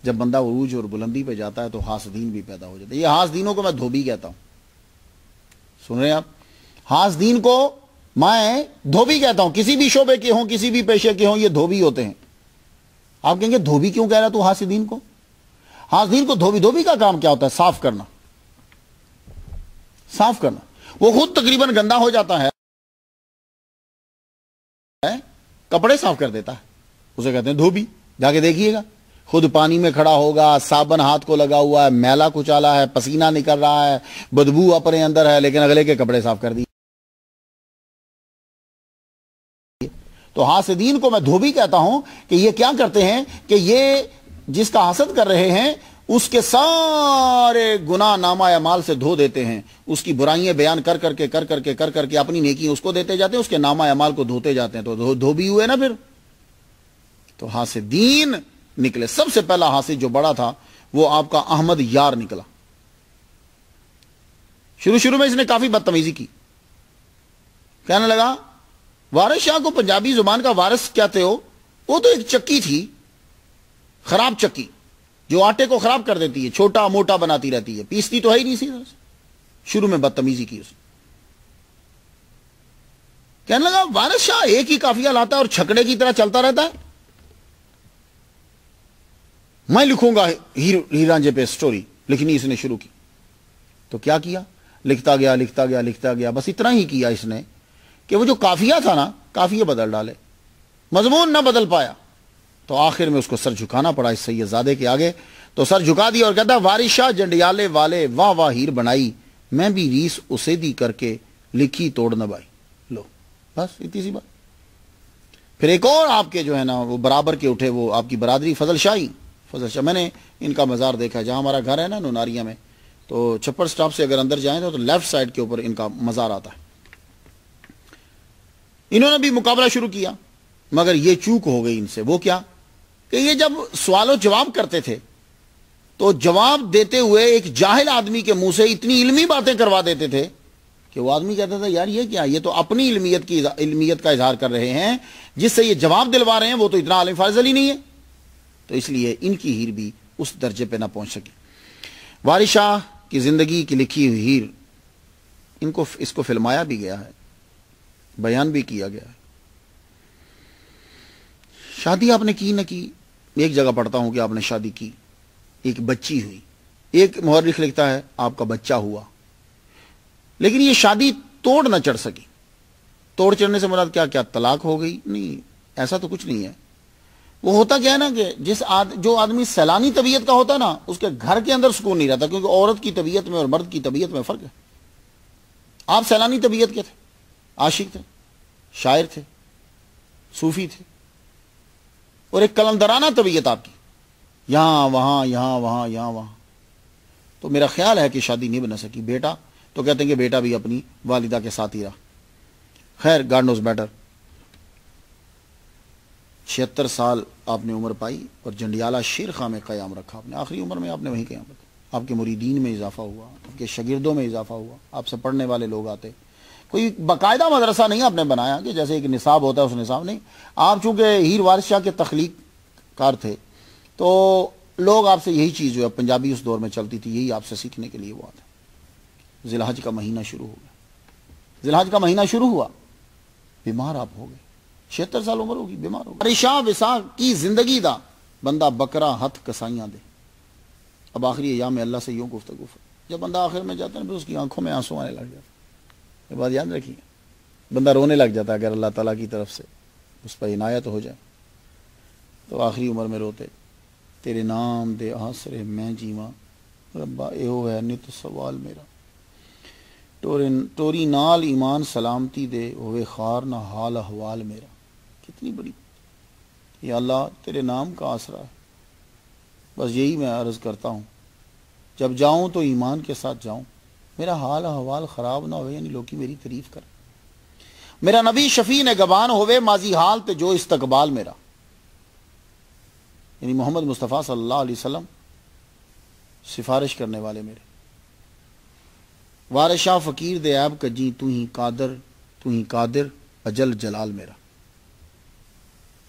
جب بندہ عروج اور بلندی پہ جاتا ہے تو حاسدین بھی پیدا ہو جاتا ہے۔ یہ حاسدینوں کو میں دھوبی کہتا ہوں۔ سن رہے ہیں آپ؟ حاسدین کو میں دھوبی کہتا ہوں۔ کسی بھی شعبے کے ہوں، کسی بھی پیشے کے ہوں، یہ دھوبی ہوتے ہیں۔ آپ کہیں گے دھوبی کیوں کہہ رہا تو حاسدین کو؟ حاسدین کو دھوبی دھوبی کا کام کیا ہوتا ہے؟ صاف کرنا۔ صاف کرنا۔ وہ خود تقریباً گندا ہو جاتا ہے۔ کپڑے صاف کر دیتا ہے۔ اسے کہتے ہیں دھوبی۔ جا کے دیکھیے گا۔ خود پانی میں کھڑا ہوگا، صابن ہاتھ کو لگا ہوا ہے میلا کچالا ہے، پسینہ نکل رہا ہے، بدبو اپنے اندر ہے، لیکن اگلے کے کپڑے صاف کر دی تو حاسدین کو میں دھوبی کہتا ہوں کہ یہ کیا کرتے ہیں کہ یہ جس کا حسد کر رہے ہیں، اس کے سارے گناہ نامہ مال سے دھو دیتے ہیں۔ اس کی برائیاں بیان کر کر کے، کر کر کے، کر کر کے اپنی نیکی اس کو دیتے جاتے ہیں، اس کے نامہ مال کو دھوتے جاتے ہیں۔ تو دھوبی ہوئے نا پھر۔ تو حاسدین نکلے۔ سب سے پہلا حاسد جو بڑا تھا، وہ آپ کا احمد یار نکلا۔ شروع شروع میں اس نے کافی بدتمیزی کی۔ کہنے لگا، وارث شاہ کو پنجابی زبان کا وارث کہتے ہو؟ وہ تو ایک چکی تھی، خراب چکی، جو آٹے کو خراب کر دیتی ہے، چھوٹا موٹا بناتی رہتی ہے۔ پیستی تو ہے ہی نہیں سی۔ شروع میں بدتمیزی کی اس کہنے لگا، وارث شاہ ایک ہی کافیہ لاتا ہے اور چھکڑے کی طرح چلتا رہتا ہے؟ میں لکھوں گا ہیرانجے پہ سٹوری لکھنی اس نے شروع کی۔ تو کیا کیا؟ لکھتا گیا لکھتا گیا لکھتا گیا۔ بس اتنا ہی کیا اس نے کہ وہ جو کافیہ تھا نا، کافیہ بدل ڈالے۔ مضمون نہ بدل پایا۔ تو آخر میں اس کو سر جھکانا پڑا اس سید زادے کے آگے۔ تو سر جھکا دیا اور کہتا وارشہ جنڈیالے والے واہ واہ ہیر بنائی۔ میں بھی ریس اسے دی کر کے لکھی توڑ نہ بائی۔ لو۔ بس اتنی سی بات۔ پھر ایک اور آپ کے جو ہے نا، وہ برابر کے اٹھے، وہ آپ کی برادری فضل شاہی۔ فضل شاہ، میں نے ان کا مزار دیکھا جہاں ہمارا گھر ہے نا نوناریا میں۔ تو چپر سٹاپ سے اگر اندر جائیں تو لیفٹ سائڈ کے اوپر ان کا مزار آتا ہے۔ انہوں نے بھی مقابلہ شروع کیا، مگر یہ چوک ہو گئی ان سے۔ وہ کیا؟ کہ یہ جب سوال و جواب کرتے تھے، تو جواب دیتے ہوئے ایک جاہل آدمی کے منہ سے اتنی علمی باتیں کروا دیتے تھے کہ وہ آدمی کہتا تھا، یار یہ کیا، یہ تو اپنی علمیت کی علمیت کا اظہار کر رہے ہیں، جس سے یہ جواب دلوا رہے ہیں، وہ تو اتنا عالم فاضل ہی نہیں ہے۔ تو اس لیے ان کی ہیر بھی اس درجے پہ نہ پہنچ سکی۔ وارشاہ کی زندگی کی لکھی ہوئی ہیر، ان کو اس کو فلمایا بھی گیا ہے، بیان بھی کیا گیا ہے۔ شادی آپ نے کی نہ کی؟ ایک جگہ پڑھتا ہوں کہ آپ نے شادی کی۔ ایک بچی ہوئی۔ ایک محرخ لکھتا ہے، آپ کا بچہ ہوا۔ لیکن یہ شادی توڑ نہ چڑھ سکی۔ توڑ چڑھنے سے مراد کیا کیا طلاق ہو گئی؟ نہیں، ایسا تو کچھ نہیں ہے۔ وہ ہوتا کیا ہے نا کہ جس آد، جو آدمی سیلانی طبیعت کا ہوتا نا، اس کے گھر کے اندر سکون نہیں رہتا، کیونکہ عورت کی طبیعت میں اور مرد کی طبیعت میں فرق ہے۔ آپ سیلانی طبیعت کے تھے، عاشق تھے، شاعر تھے، صوفی تھے، اور ایک کلندرانہ طبیعت آپ کی۔ یہاں، وہاں یہاں وہاں یہاں، وہاں۔ تو میرا خیال ہے کہ شادی نہیں بنا سکی۔ بیٹا، تو کہتے ہیں کہ بیٹا بھی اپنی والدہ کے ساتھ ہی رہا۔ خیر گاڈ نوز بیٹر چھہتر سال آپ نے عمر پائی اور جنڈیالہ شیر خاں میں قیام رکھا آپ نے آخری عمر میں آپ نے وہیں قیام رکھا۔ آپ کے مریدین میں اضافہ ہوا، آپ کے شاگردوں میں اضافہ ہوا، آپ سے پڑھنے والے لوگ آتے۔ کوئی باقاعدہ مدرسہ نہیں آپ نے بنایا کہ جیسے ایک نصاب ہوتا ہے اس نصاب نہیں۔ آپ چونکہ ہیر وارث شاہ کے تخلیق کار تھے، تو لوگ آپ سے یہی چیز جو ہے، پنجابی اس دور میں چلتی تھی، یہی آپ سے سیکھنے کے لیے وہ آتے۔ ذلحج کا مہینہ شروع ہو گیا۔ ذلحج کا مہینہ شروع ہوا، بیمار آپ ہو گئے۔ چھتر سال عمر ہوگی، بیمار ہوگی۔ شاہ ہاں، وسا کی زندگی دا؟ بندہ بکرا ہتھ کسائیاں دے۔ اب آخری ایام میں اللہ سے یوں گفتگو جب بندہ آخر میں جاتا ہے اس کی آنکھوں میں آنسو آنے لگ جاتا یہ بات یاد رکھیے۔ بندہ رونے لگ جاتا ہے اگر اللہ تعالیٰ کی طرف سے اس پر عنایت ہو جائے۔ تو آخری عمر میں روتے۔ تیرے نام دے آسرے، میں جیواں۔ ربا ایہو ہے نت سوال میرا۔ ٹوری نال ایمان سلامتی دے، ہوئے خار نہ حال احوال میرا۔ کتنی بڑی؟ یا اللہ، تیرے نام کا آسرا ہے۔ بس یہی میں عرض کرتا ہوں۔ جب جاؤں تو ایمان کے ساتھ جاؤں۔ میرا حال احوال خراب نہ ہوئے یعنی لوکی میری تعریف کر میرا نبی شفیع نے گبان ہوئے، ماضی حال تے جو استقبال میرا۔ یعنی محمد مصطفیٰ صلی اللہ علیہ وسلم سفارش کرنے والے میرے۔ وارشاہ فقیر دے عیب کجی، تو ہی قادر، تو ہی قادر، اجل جلال میرا۔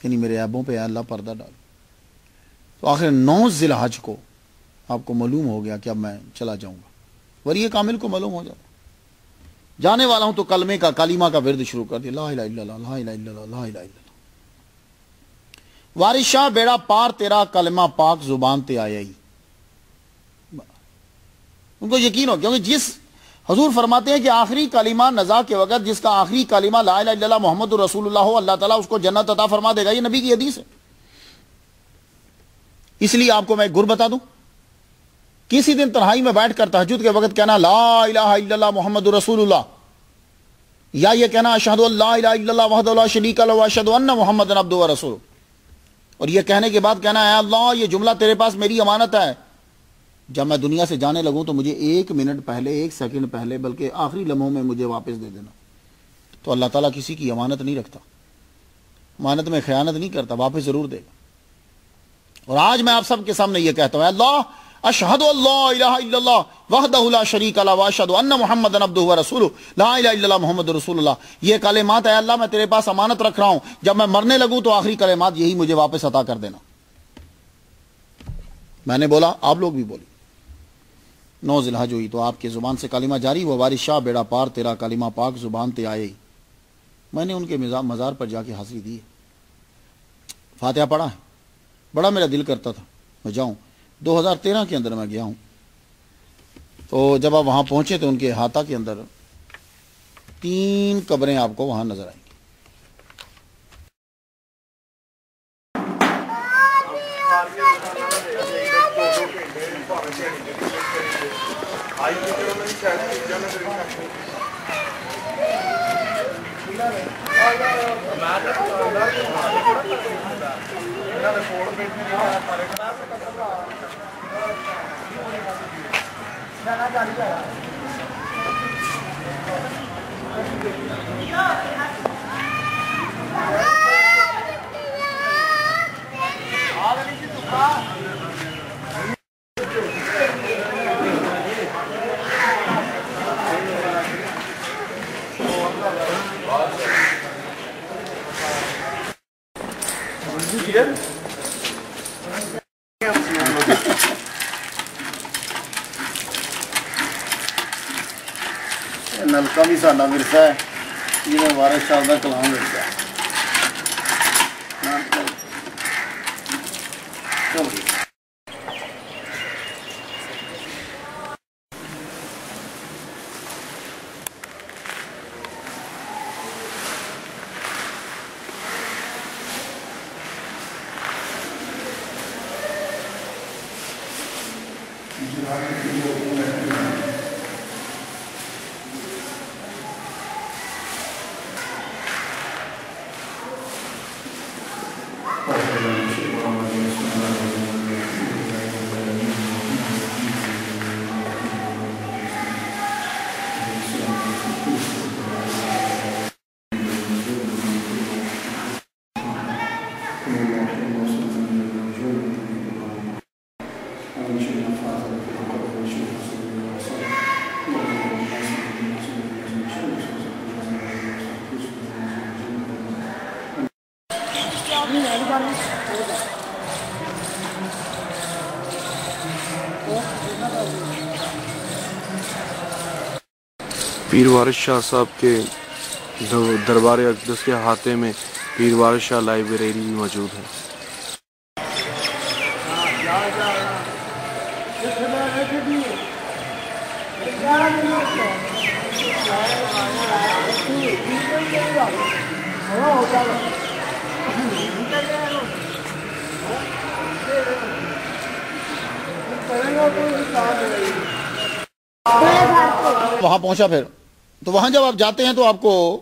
یعنی میرے عیبوں پہ اللہ پردہ ڈال۔ تو آخر نو ذی الحج کو آپ کو معلوم ہو گیا کہ اب میں چلا جاؤں گا۔ ولی کامل کو معلوم ہو جاتا۔ جانے والا ہوں تو کلمے کا، کلمہ کا ورد شروع کر دیا۔ لا الہ الا اللہ، لا الہ الا اللہ، لا الہ الا اللہ۔ وارث شاہ بیڑا پار تیرا کلمہ پاک زبان تے آیا ہی۔ ان کو یقین ہو کیونکہ جس حضور فرماتے ہیں کہ آخری کلمہ نزا کے وقت جس کا آخری کلمہ لا الہ الا اللہ محمد رسول اللہ ہو، اللہ تعالیٰ اس کو جنت عطا فرما دے گا۔ یہ نبی کی حدیث ہے۔ اس لیے آپ کو میں گر بتا دوں۔ کسی دن تنہائی میں بیٹھ کر تحجد کے وقت کہنا لا الہ الا اللہ محمد رسول اللہ، یا یہ کہنا اشہد اللہ الہ الا اللہ وحد اللہ شریک اللہ اشہد ان محمد عبد و رسول اور یہ کہنے کے بعد کہنا ہے اللہ، یہ جملہ تیرے پاس میری امانت ہے۔ جب میں دنیا سے جانے لگوں تو مجھے ایک منٹ پہلے، ایک سیکنڈ پہلے، بلکہ آخری لمحوں میں مجھے واپس دے دینا۔ تو اللہ تعالیٰ کسی کی امانت نہیں رکھتا۔ امانت میں خیانت نہیں کرتا، واپس ضرور دے گا۔ اور آج میں آپ سب کے سامنے یہ کہتا ہوں اللہ، اشہد اللہ الہ الا اللہ، وحدہ لا شریک اللہ واشہد ان محمد عبدہ و رسول لا الہ الا اللہ محمد رسول اللہ۔ یہ کلمات ہے اللہ، میں تیرے پاس امانت رکھ رہا ہوں۔ جب میں مرنے لگوں تو آخری کلمات یہی مجھے واپس عطا کر دینا۔ میں نے بولا، آپ لوگ بھی بولی نو ذلہ جو ہی تو آپ کے زبان سے کلمہ جاری ہوا وارث شاہ بیڑا پار، تیرا کلمہ پاک زبان تے آئے۔ ہی میں نے ان کے مزار پر جا کے حاضری دی فاتحہ پڑھا ہے۔ بڑا میرا دل کرتا تھا۔ میں جاؤں۔ دو ہزار تیرہ کے اندر میں گیا ہوں۔ تو جب آپ وہاں پہنچے تو ان کے ہاتھا کے اندر تین قبریں آپ کو وہاں نظر آئیں۔ Yeah. گی نلکا بھی ساڈا ورثہ ہے میں بارہ سال کا کلام ورثہ ہے۔ پیر وارث شاہ صاحب کے دربار اقدس کے احاطے میں پیر وارث شاہ لائبریری بھی موجود ہے وہاں پہنچا پھر۔ تو وہاں جب آپ جاتے ہیں تو آپ کو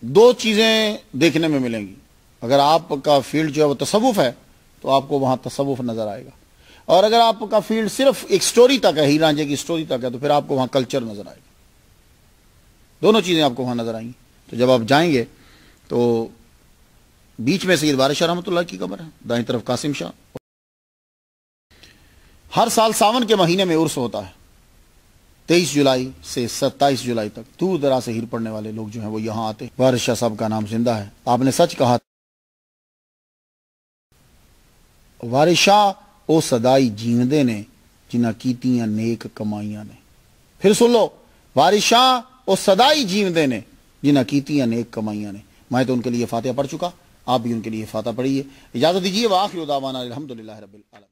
دو چیزیں دیکھنے میں ملیں گی۔ اگر آپ کا فیلڈ جو ہے وہ تصوف ہے، تو آپ کو وہاں تصوف نظر آئے گا۔ اور اگر آپ کا فیلڈ صرف ایک سٹوری تک ہے، ہی رانجے کی سٹوری تک ہے، تو پھر آپ کو وہاں کلچر نظر آئے گا۔ دونوں چیزیں آپ کو وہاں نظر آئیں گی۔ تو جب آپ جائیں گے، تو بیچ میں سید بارش شاہ رحمۃ اللہ کی قبر ہے، دائیں طرف قاسم شاہ۔ ہر سال ساون کے مہینے میں عرس ہوتا ہے۔ تیئیس جولائی سے ستائیس جولائی تک دور دراز سے ہیر پڑنے والے لوگ جو ہیں وہ یہاں آتے وارث شاہ صاحب کا نام زندہ ہے۔ آپ نے سچ کہا وارث شاہ او صدائی جیندے نے جنہ کیتیاں نیک کمائیاں نے۔ پھر سن لو وارث شاہ صدائی جیوندے نے جنہیں کیتیاں نیک کمائیاں نے۔ میں تو ان کے لیے فاتحہ پڑھ چکا، آپ بھی ان کے لیے فاتحہ پڑھیے۔ اجازت دیجیے واخر دعوانا الحمدللہ رب العالمین۔